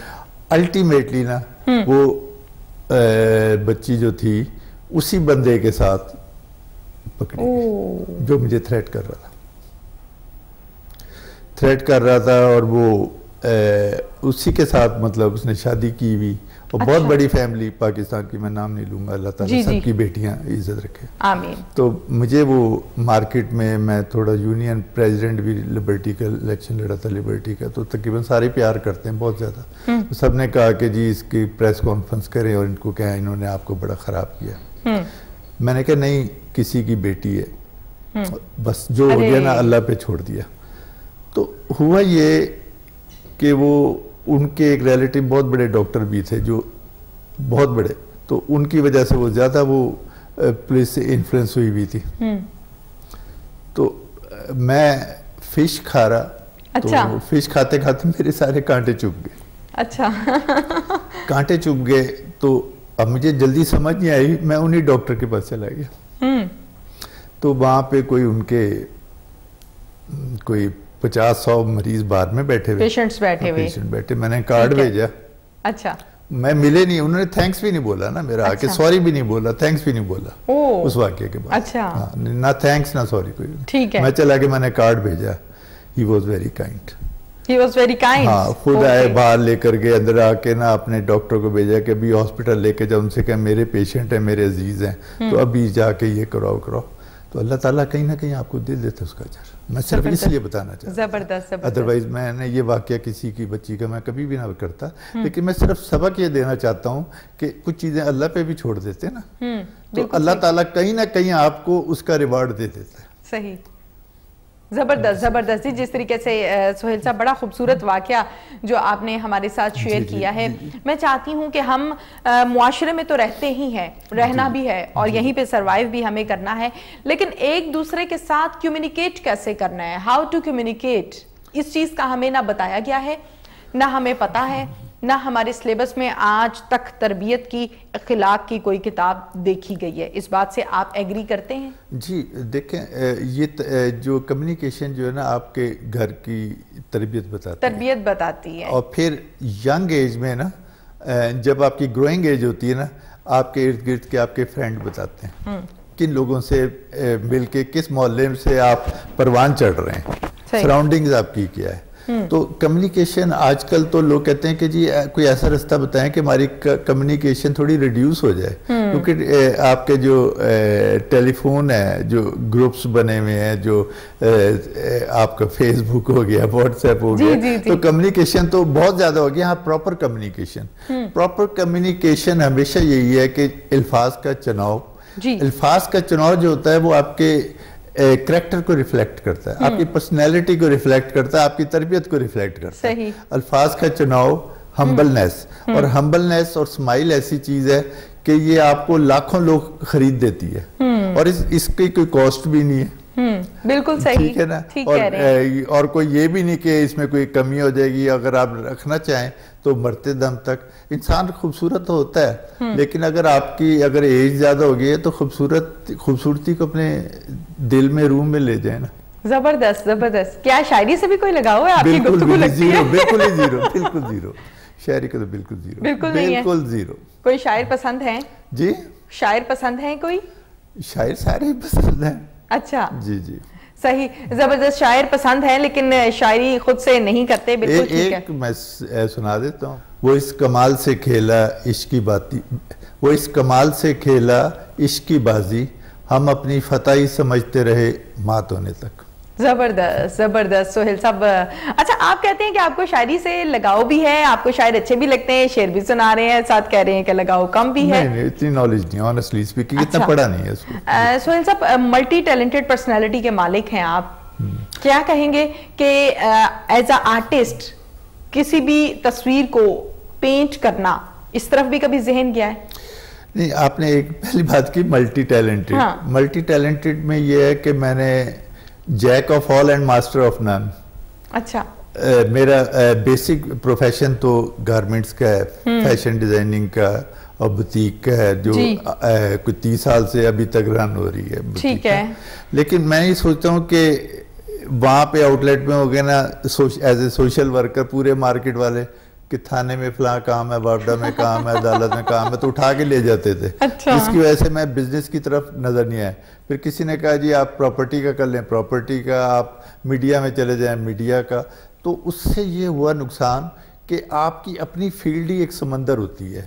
الٹیمیٹلی نا وہ بچی جو تھی اسی بندے کے ساتھ پکڑی گئی جو مجھے تھریٹ کر رہا تھا۔ تھریٹ کر رہا تھا اور وہ اسی کے ساتھ مطلب اس نے شادی کی ہوئی۔ اور بہت اچھا۔ بڑی فیملی پاکستان کی میں نام نہیں لوں گا اللہ جی، تعالیٰ جی۔ سب کی بیٹیاں عزت رکھے۔ آمین۔ تو مجھے وہ مارکیٹ میں میں تھوڑا یونین پریزیڈنٹ بھی لبرٹی کا الیکشن لڑا تھا لبرٹی کا تو تقریباً سارے پیار کرتے ہیں بہت زیادہ۔ سب نے کہا کہ جی اس کی پریس کانفرنس کریں اور ان کو کہیں انہوں نے آپ کو بڑا خراب کیا۔ میں نے کہا نہیں کسی کی بیٹی ہے۔ بس جو ہو۔ گیا نا اللہ پہ چھوڑ دیا۔ تو ہوا یہ کہ وہ ان کے ایک ریلیٹیو بہت بڑے ڈاکٹر بھی تھے جو بہت بڑے تو ان کی وجہ سے وہ زیادہ وہ پولیس سے انفلوئنس ہوئی ہوئی تھی۔ تو میں فش کھا رہا اچھا۔ تو فش کھاتے کھاتے میرے سارے کانٹے چپ گئے۔ اچھا۔ کانٹے چپ گئے تو اب مجھے جلدی سمجھ نہیں آئی میں انہی ڈاکٹر کے پاس چلا گیا۔ تو وہاں پہ کوئی ان کے کوئی پچاس سو مریض باہر میں بیٹھے ہوئے۔ پیشنٹس بیٹھے ہوئے۔ پیشنٹ بیٹھے۔ میں نے کارڈ بھیجا۔ اچھا۔ میں ملے نہیں انہوں نے تھینکس بھی نہیں بولا نا میرا آ کے سوری بھی نہیں بولا تھینکس بھی نہیں بولا۔ اس واقعے کے بعد۔ اچھا۔ ہاں، نہ تھینکس نہ سوری کوئی ٹھیک ہے۔ میں چلا کے میں نے کارڈ بھیجا۔ He was very kind he was very kind ہاں خود آئے باہر لے کر کے اندر آ کے نا اپنے ڈاکٹر کو بھیجا کہ ابھی ہاسپٹل لے کے جب ان سے کہ میرے پیشنٹ ہیں میرے عزیز ہیں۔ تو ابھی جا کے یہ کراؤ کراؤ۔ تو اللہ تعالیٰ کہیں نہ کہیں آپ کو دے دیتا اس کا اجر۔ میں صرف اس لیے بتانا چاہتا زبردست ادروائز میں نے یہ واقعہ کسی کی بچی کا میں کبھی بھی نہ کرتا۔ لیکن میں صرف سبق یہ دینا چاہتا ہوں کہ کچھ چیزیں اللہ پہ بھی چھوڑ دیتے ہیں نا۔ تو اللہ تعالیٰ کہیں نہ کہیں آپ کو اس کا ریوارڈ دے دیتا ہے۔ صحیح۔ زبردست زبردست۔ جی جس طریقے سے سہیل صاحب بڑا خوبصورت واقعہ جو آپ نے ہمارے ساتھ جی، شیئر جی، کیا ہے۔ جی، میں چاہتی ہوں کہ ہم معاشرے میں تو رہتے ہی ہیں رہنا بھی ہے اور یہیں پہ سروائیو بھی ہمیں کرنا ہے۔ لیکن ایک دوسرے کے ساتھ کیومینیکیٹ کیسے کرنا ہے؟ ہاؤ ٹو کمیونیکیٹ اس چیز کا ہمیں نہ بتایا گیا ہے نہ ہمیں پتا ہے۔ نہ ہمارے سلیبس میں آج تک تربیت کی اخلاق کی کوئی کتاب دیکھی گئی ہے۔ اس بات سے آپ ایگری کرتے ہیں؟ جی دیکھیں یہ جو کمیونیکیشن جو ہے نا آپ کے گھر کی تربیت بتاتی تربیت بتاتی ہے۔ اور پھر ینگ ایج میں نا جب آپ کی گروئنگ ایج ہوتی ہے نا آپ کے ارد گرد کے آپ کے فرینڈ بتاتے ہیں۔ کن لوگوں سے مل کے کس محلے سے آپ پروان چڑھ رہے ہیں؟ سراؤنڈنگز آپ کی کیا ہے؟ تو کمیونیکیشن آج کل تو لوگ کہتے ہیں کہ جی کوئی ایسا راستہ بتائیں کہ ہماری کمیونیکیشن تھوڑی ریڈیوس ہو جائے۔ کیونکہ آپ کے جو ٹیلی فون ہے جو گروپس بنے ہوئے ہیں جو آپ کا فیس بک ہو گیا واٹس ایپ ہو جی، گیا جی، جی۔ تو کمیونیکیشن تو بہت زیادہ ہو گیا۔ ہاں پراپر کمیونیکیشن پراپر کمیونیکیشن ہمیشہ یہی ہے کہ الفاظ کا چناؤ۔ الفاظ کا چناؤ جو ہوتا ہے وہ آپ کے کریکٹر کو ریفلیکٹ کرتا ہے آپ کی پرسنیلٹی کو ریفلیکٹ کرتا ہے آپ کی تربیت کو ریفلیکٹ کرتا ہے۔ الفاظ کا چناؤ ہمبلنیس۔ اور ہمبلنیس اور سمائل ایسی چیز ہے کہ یہ آپ کو لاکھوں لوگ خرید دیتی ہے۔ اور اس کی کوئی کوسٹ بھی نہیں ہے۔ بالکل صحیح۔ ٹھیک ہے نا؟ اور کوئی یہ بھی نہیں کہ اس میں کوئی کمی ہو جائے گی اگر آپ رکھنا چاہیں تو مرتے دم تک انسان خوبصورت ہوتا ہے لیکن اگر آپ کی اگر ایج زیادہ ہو گئی ہے تو خوبصورت خوبصورتی کو اپنے دل میں روم میں لے جائیں نا۔ زبردست زبردست۔ کیا شاعری سے بھی کوئی لگاؤ ہے؟ آپ کی گفتگو لگتی ہے۔ بالکل زیرو بالکل زیرو۔ شاعری کا تو بالکل زیرو۔ بالکل نہیں ہے۔ بالکل زیرو۔ کوئی شاعر پسند ہیں؟ جی؟ شاعر پسند ہیں کوئی؟ شاعر سارے پسند ہیں۔ اچھا۔ جی جی۔ صحیح زبردست شاعر پسند ہے لیکن شاعری خود سے نہیں کرتے بلکل ٹھیک ہے۔ میں سنا دیتا ہوں۔ وہ اس کمال سے کھیلا عشق کی باتی وہ اس کمال سے کھیلا عشق کی بازی۔ ہم اپنی فتحی سمجھتے رہے مات ہونے تک۔ زبردست زبردست سہیل صاحب اچھا آپ کہتے ہیں کہ آپ کو شاعری سے لگاؤ بھی ہے آپ کو شاعر اچھے بھی لگتے ہیں شعر بھی سنا رہے ہیں ساتھ کہہ رہے ہیں کہ لگاؤ کم بھی ہے۔ نہیں نہیں اتنی نالج نہیں آنسٹلی اسپیکنگ اتنا اچھا۔ پڑھا نہیں ہے اس سہیل صاحب ملٹی ٹیلنٹڈ پرسنالٹی کے مالک ہیں آپ۔ کیا کہیں گے کہ ایز اے آرٹسٹ کسی بھی تصویر کو پینٹ کرنا اس طرف بھی کبھی ذہن گیا ہے؟ نہیں آپ نے ایک پہلی بات کی ملٹی ٹیلنٹڈ ملٹی ٹیلنٹڈ میں یہ ہے کہ میں نے jack of all and master of none اچھا uh, میرا uh, بیسک پروفیشن تو گارمنٹس کا ہے. فیشن ڈیزائننگ کا اور بوتیک کا ہے جو جی. uh, کچھ تیس سال سے ابھی تک رن ہو رہی ہے ٹھیک ہے. لیکن میں یہ سوچتا ہوں کہ وہاں پہ آؤٹ لیٹ میں ہو گئے نا ایز اے سوشل ورکر پورے مارکیٹ والے کہ تھانے میں فلاں کام ہے بابڈا میں کام ہے عدالت میں کام ہے تو اٹھا کے لے جاتے تھے۔ اچھا۔ اس کی وجہ سے میں بزنس کی طرف نظر نہیں آیا۔ پھر کسی نے کہا جی آپ پراپرٹی کا کر لیں۔ پراپرٹی کا آپ میڈیا میں چلے جائیں میڈیا کا۔ تو اس سے یہ ہوا نقصان کہ آپ کی اپنی فیلڈ ہی ایک سمندر ہوتی ہے۔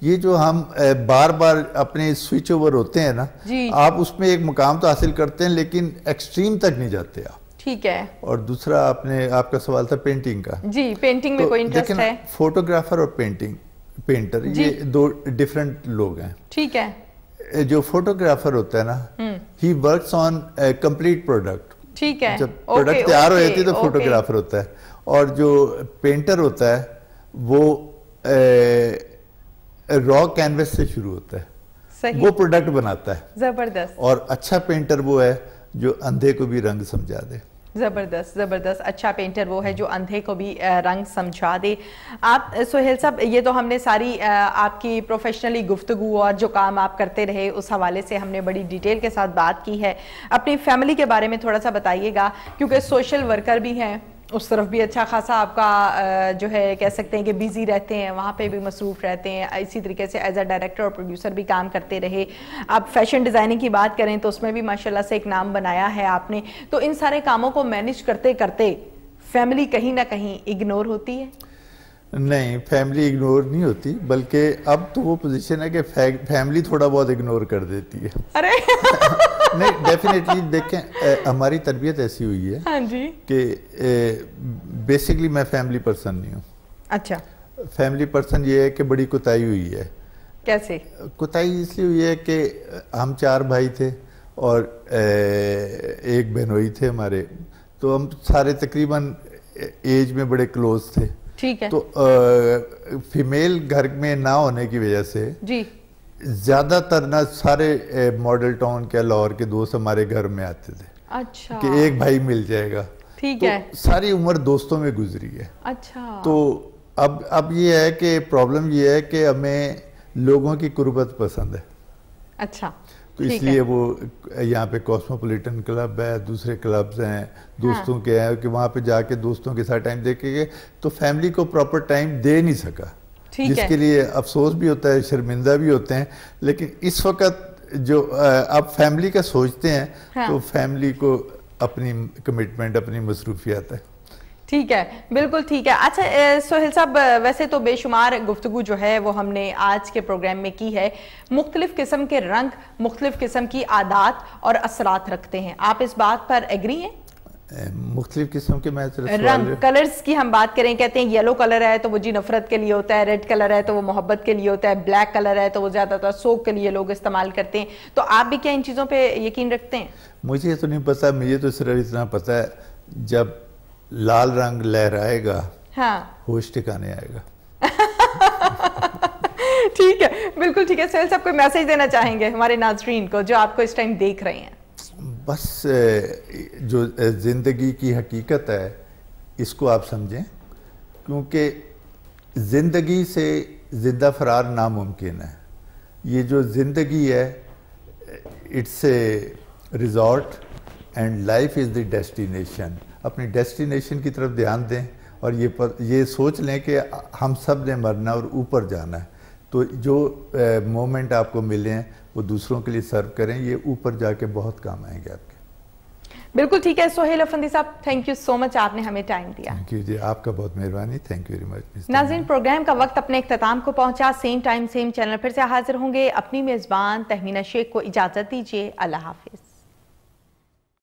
یہ جو ہم بار بار اپنے سوئچ اوور ہوتے ہیں نا جی۔ آپ اس میں ایک مقام تو حاصل کرتے ہیں لیکن ایکسٹریم تک نہیں جاتے آپ۔ ٹھیک ہے۔ اور دوسرا آپ نے آپ کا سوال تھا پینٹنگ کا۔ جی پینٹنگ میں کوئی انٹرسٹ ہے؟ فوٹوگرافر اور پینٹنگ جی۔ پینٹر یہ دو ڈیفرنٹ لوگ ہیں۔ ٹھیک ہے۔ جو فوٹوگرافر ہوتا ہے نا he works on complete product ٹھیک ہے۔ جب پروڈکٹ تیار ہو جاتی تو فوٹوگرافر ہوتا ہے۔ اور جو پینٹر ہوتا ہے وہ را کینوس سے شروع ہوتا ہے۔ وہ پروڈکٹ بناتا ہے۔ زبردست۔ اور اچھا پینٹر وہ ہے جو اندھے کو بھی رنگ سمجھا دے۔ زبردست زبردست۔ اچھا پینٹر وہ ہے جو اندھے کو بھی رنگ سمجھا دے۔ آپ، سہیل صاحب، یہ تو ہم نے ساری آپ کی پروفیشنلی گفتگو اور جو کام آپ کرتے رہے، اس حوالے سے ہم نے بڑی ڈیٹیل کے ساتھ بات کی ہے۔ اپنی فیملی کے بارے میں تھوڑا سا بتائیے گا، کیونکہ سوشل ورکر بھی ہیں۔ اس طرف بھی اچھا خاصا آپ کا جو ہے، کہہ سکتے ہیں کہ بیزی رہتے ہیں، وہاں پہ بھی مصروف رہتے ہیں۔ اسی طریقے سے ایز اے ڈائریکٹر اور پروڈیوسر بھی کام کرتے رہے۔ آپ فیشن ڈیزائننگ کی بات کریں تو اس میں بھی ماشاءاللہ سے ایک نام بنایا ہے آپ نے۔ تو ان سارے کاموں کو مینیج کرتے کرتے فیملی کہیں نہ کہیں اگنور ہوتی ہے؟ نہیں فیملی اگنور نہیں ہوتی بلکہ اب تو وہ پوزیشن ہے کہ فیملی تھوڑا بہت اگنور کر دیتی ہے۔ ارے۔ نہیں ڈیفینیٹلی دیکھیں ہماری تربیت ایسی ہوئی ہے ہاں جی۔ کہ بیسکلی میں فیملی پرسن نہیں ہوں۔ اچھا۔ فیملی پرسن یہ ہے کہ بڑی کوتاہی ہوئی ہے۔ کیسے؟ کوتاہی اس لیے ہوئی ہے کہ ہم چار بھائی تھے اور ایک بہنوئی تھے ہمارے۔ تو ہم سارے تقریباً ایج میں بڑے کلوز تھے۔ ٹھیک ہے۔ تو فیمیل گھر میں نہ ہونے کی وجہ سے جی۔ زیادہ تر نہ سارے ماڈل ٹاؤن کے لاہور کے دوست ہمارے گھر میں آتے تھے۔ اچھا۔ کہ ایک بھائی مل جائے گا۔ ٹھیک ہے۔ ساری عمر دوستوں میں گزری ہے۔ اچھا۔ تو اب اب یہ ہے کہ پرابلم یہ ہے کہ ہمیں لوگوں کی قربت پسند ہے۔ اچھا۔ تو اس لیے وہ یہاں پہ کاسموپولیٹن کلب ہے دوسرے کلبز ہیں دوستوں کے ہیں کہ وہاں پہ جا کے دوستوں کے ساتھ ٹائم دیکھیں گے۔ تو فیملی کو پراپر ٹائم دے نہیں سکا۔ جس کے لیے افسوس بھی ہوتا ہے شرمندہ بھی ہوتے ہیں۔ لیکن اس وقت جو اب فیملی کا سوچتے ہیں ہاں۔ تو فیملی کو اپنی کمٹمنٹ اپنی مصروفیات ہے۔ ٹھیک ہے بالکل ٹھیک ہے۔ اچھا سہیل صاحب ویسے تو بے شمار گفتگو جو ہے وہ ہم نے آج کے پروگرام میں کی ہے۔ مختلف قسم کے رنگ مختلف قسم کی عادات اور اثرات رکھتے ہیں۔ آپ اس بات پر ایگری ہیں؟ مختلف قسم کے میں رنگ کلرز کی ہم بات کریں کہتے ہیں یلو کلر ہے تو وہ جی نفرت کے لیے ہوتا ہے ریڈ کلر ہے تو وہ محبت کے لیے ہوتا ہے بلیک کلر ہے تو وہ زیادہ تر سوگ کے لیے لوگ استعمال کرتے ہیں۔ تو آپ بھی کیا ان چیزوں پہ یقین رکھتے ہیں؟ مجھے تو نہیں پتا مجھے تو صرف اتنا پتا ہے جب لال رنگ لہرائے گا ہاں۔ ہوش ٹھکانے آئے گا۔ ٹھیک ہے بالکل ٹھیک ہے۔ سہیل صاحب کوئی میسج دینا چاہیں گے ہمارے ناظرین کو جو آپ کو اس ٹائم دیکھ رہے ہیں؟ بس جو زندگی کی حقیقت ہے اس کو آپ سمجھیں۔ کیونکہ زندگی سے زندہ فرار ناممکن ہے۔ یہ جو زندگی ہے it's a resort and life is the destination. اپنی ڈیسٹینیشن کی طرف دھیان دیں اور یہ پر یہ سوچ لیں کہ ہم سب نے مرنا اور اوپر جانا ہے۔ تو جو مومنٹ آپ کو ملے ہیں وہ دوسروں کے لیے سرو کریں۔ یہ اوپر جا کے بہت کام آئیں گے آپ کے۔ بالکل ٹھیک ہے سہیل افندی صاحب تھینک یو سو مچ آپ نے ہمیں ٹائم دیا۔ تھینک یو جی آپ کا بہت مہربانی۔ تھینک یو ویری مچ ناظرین پروگرام کا وقت اپنے اختتام کو پہنچا۔ سیم ٹائم سیم چینل پھر سے حاضر ہوں گے۔ اپنی میزبان تہمینہ شیخ کو اجازت دیجیے۔ اللہ حافظ۔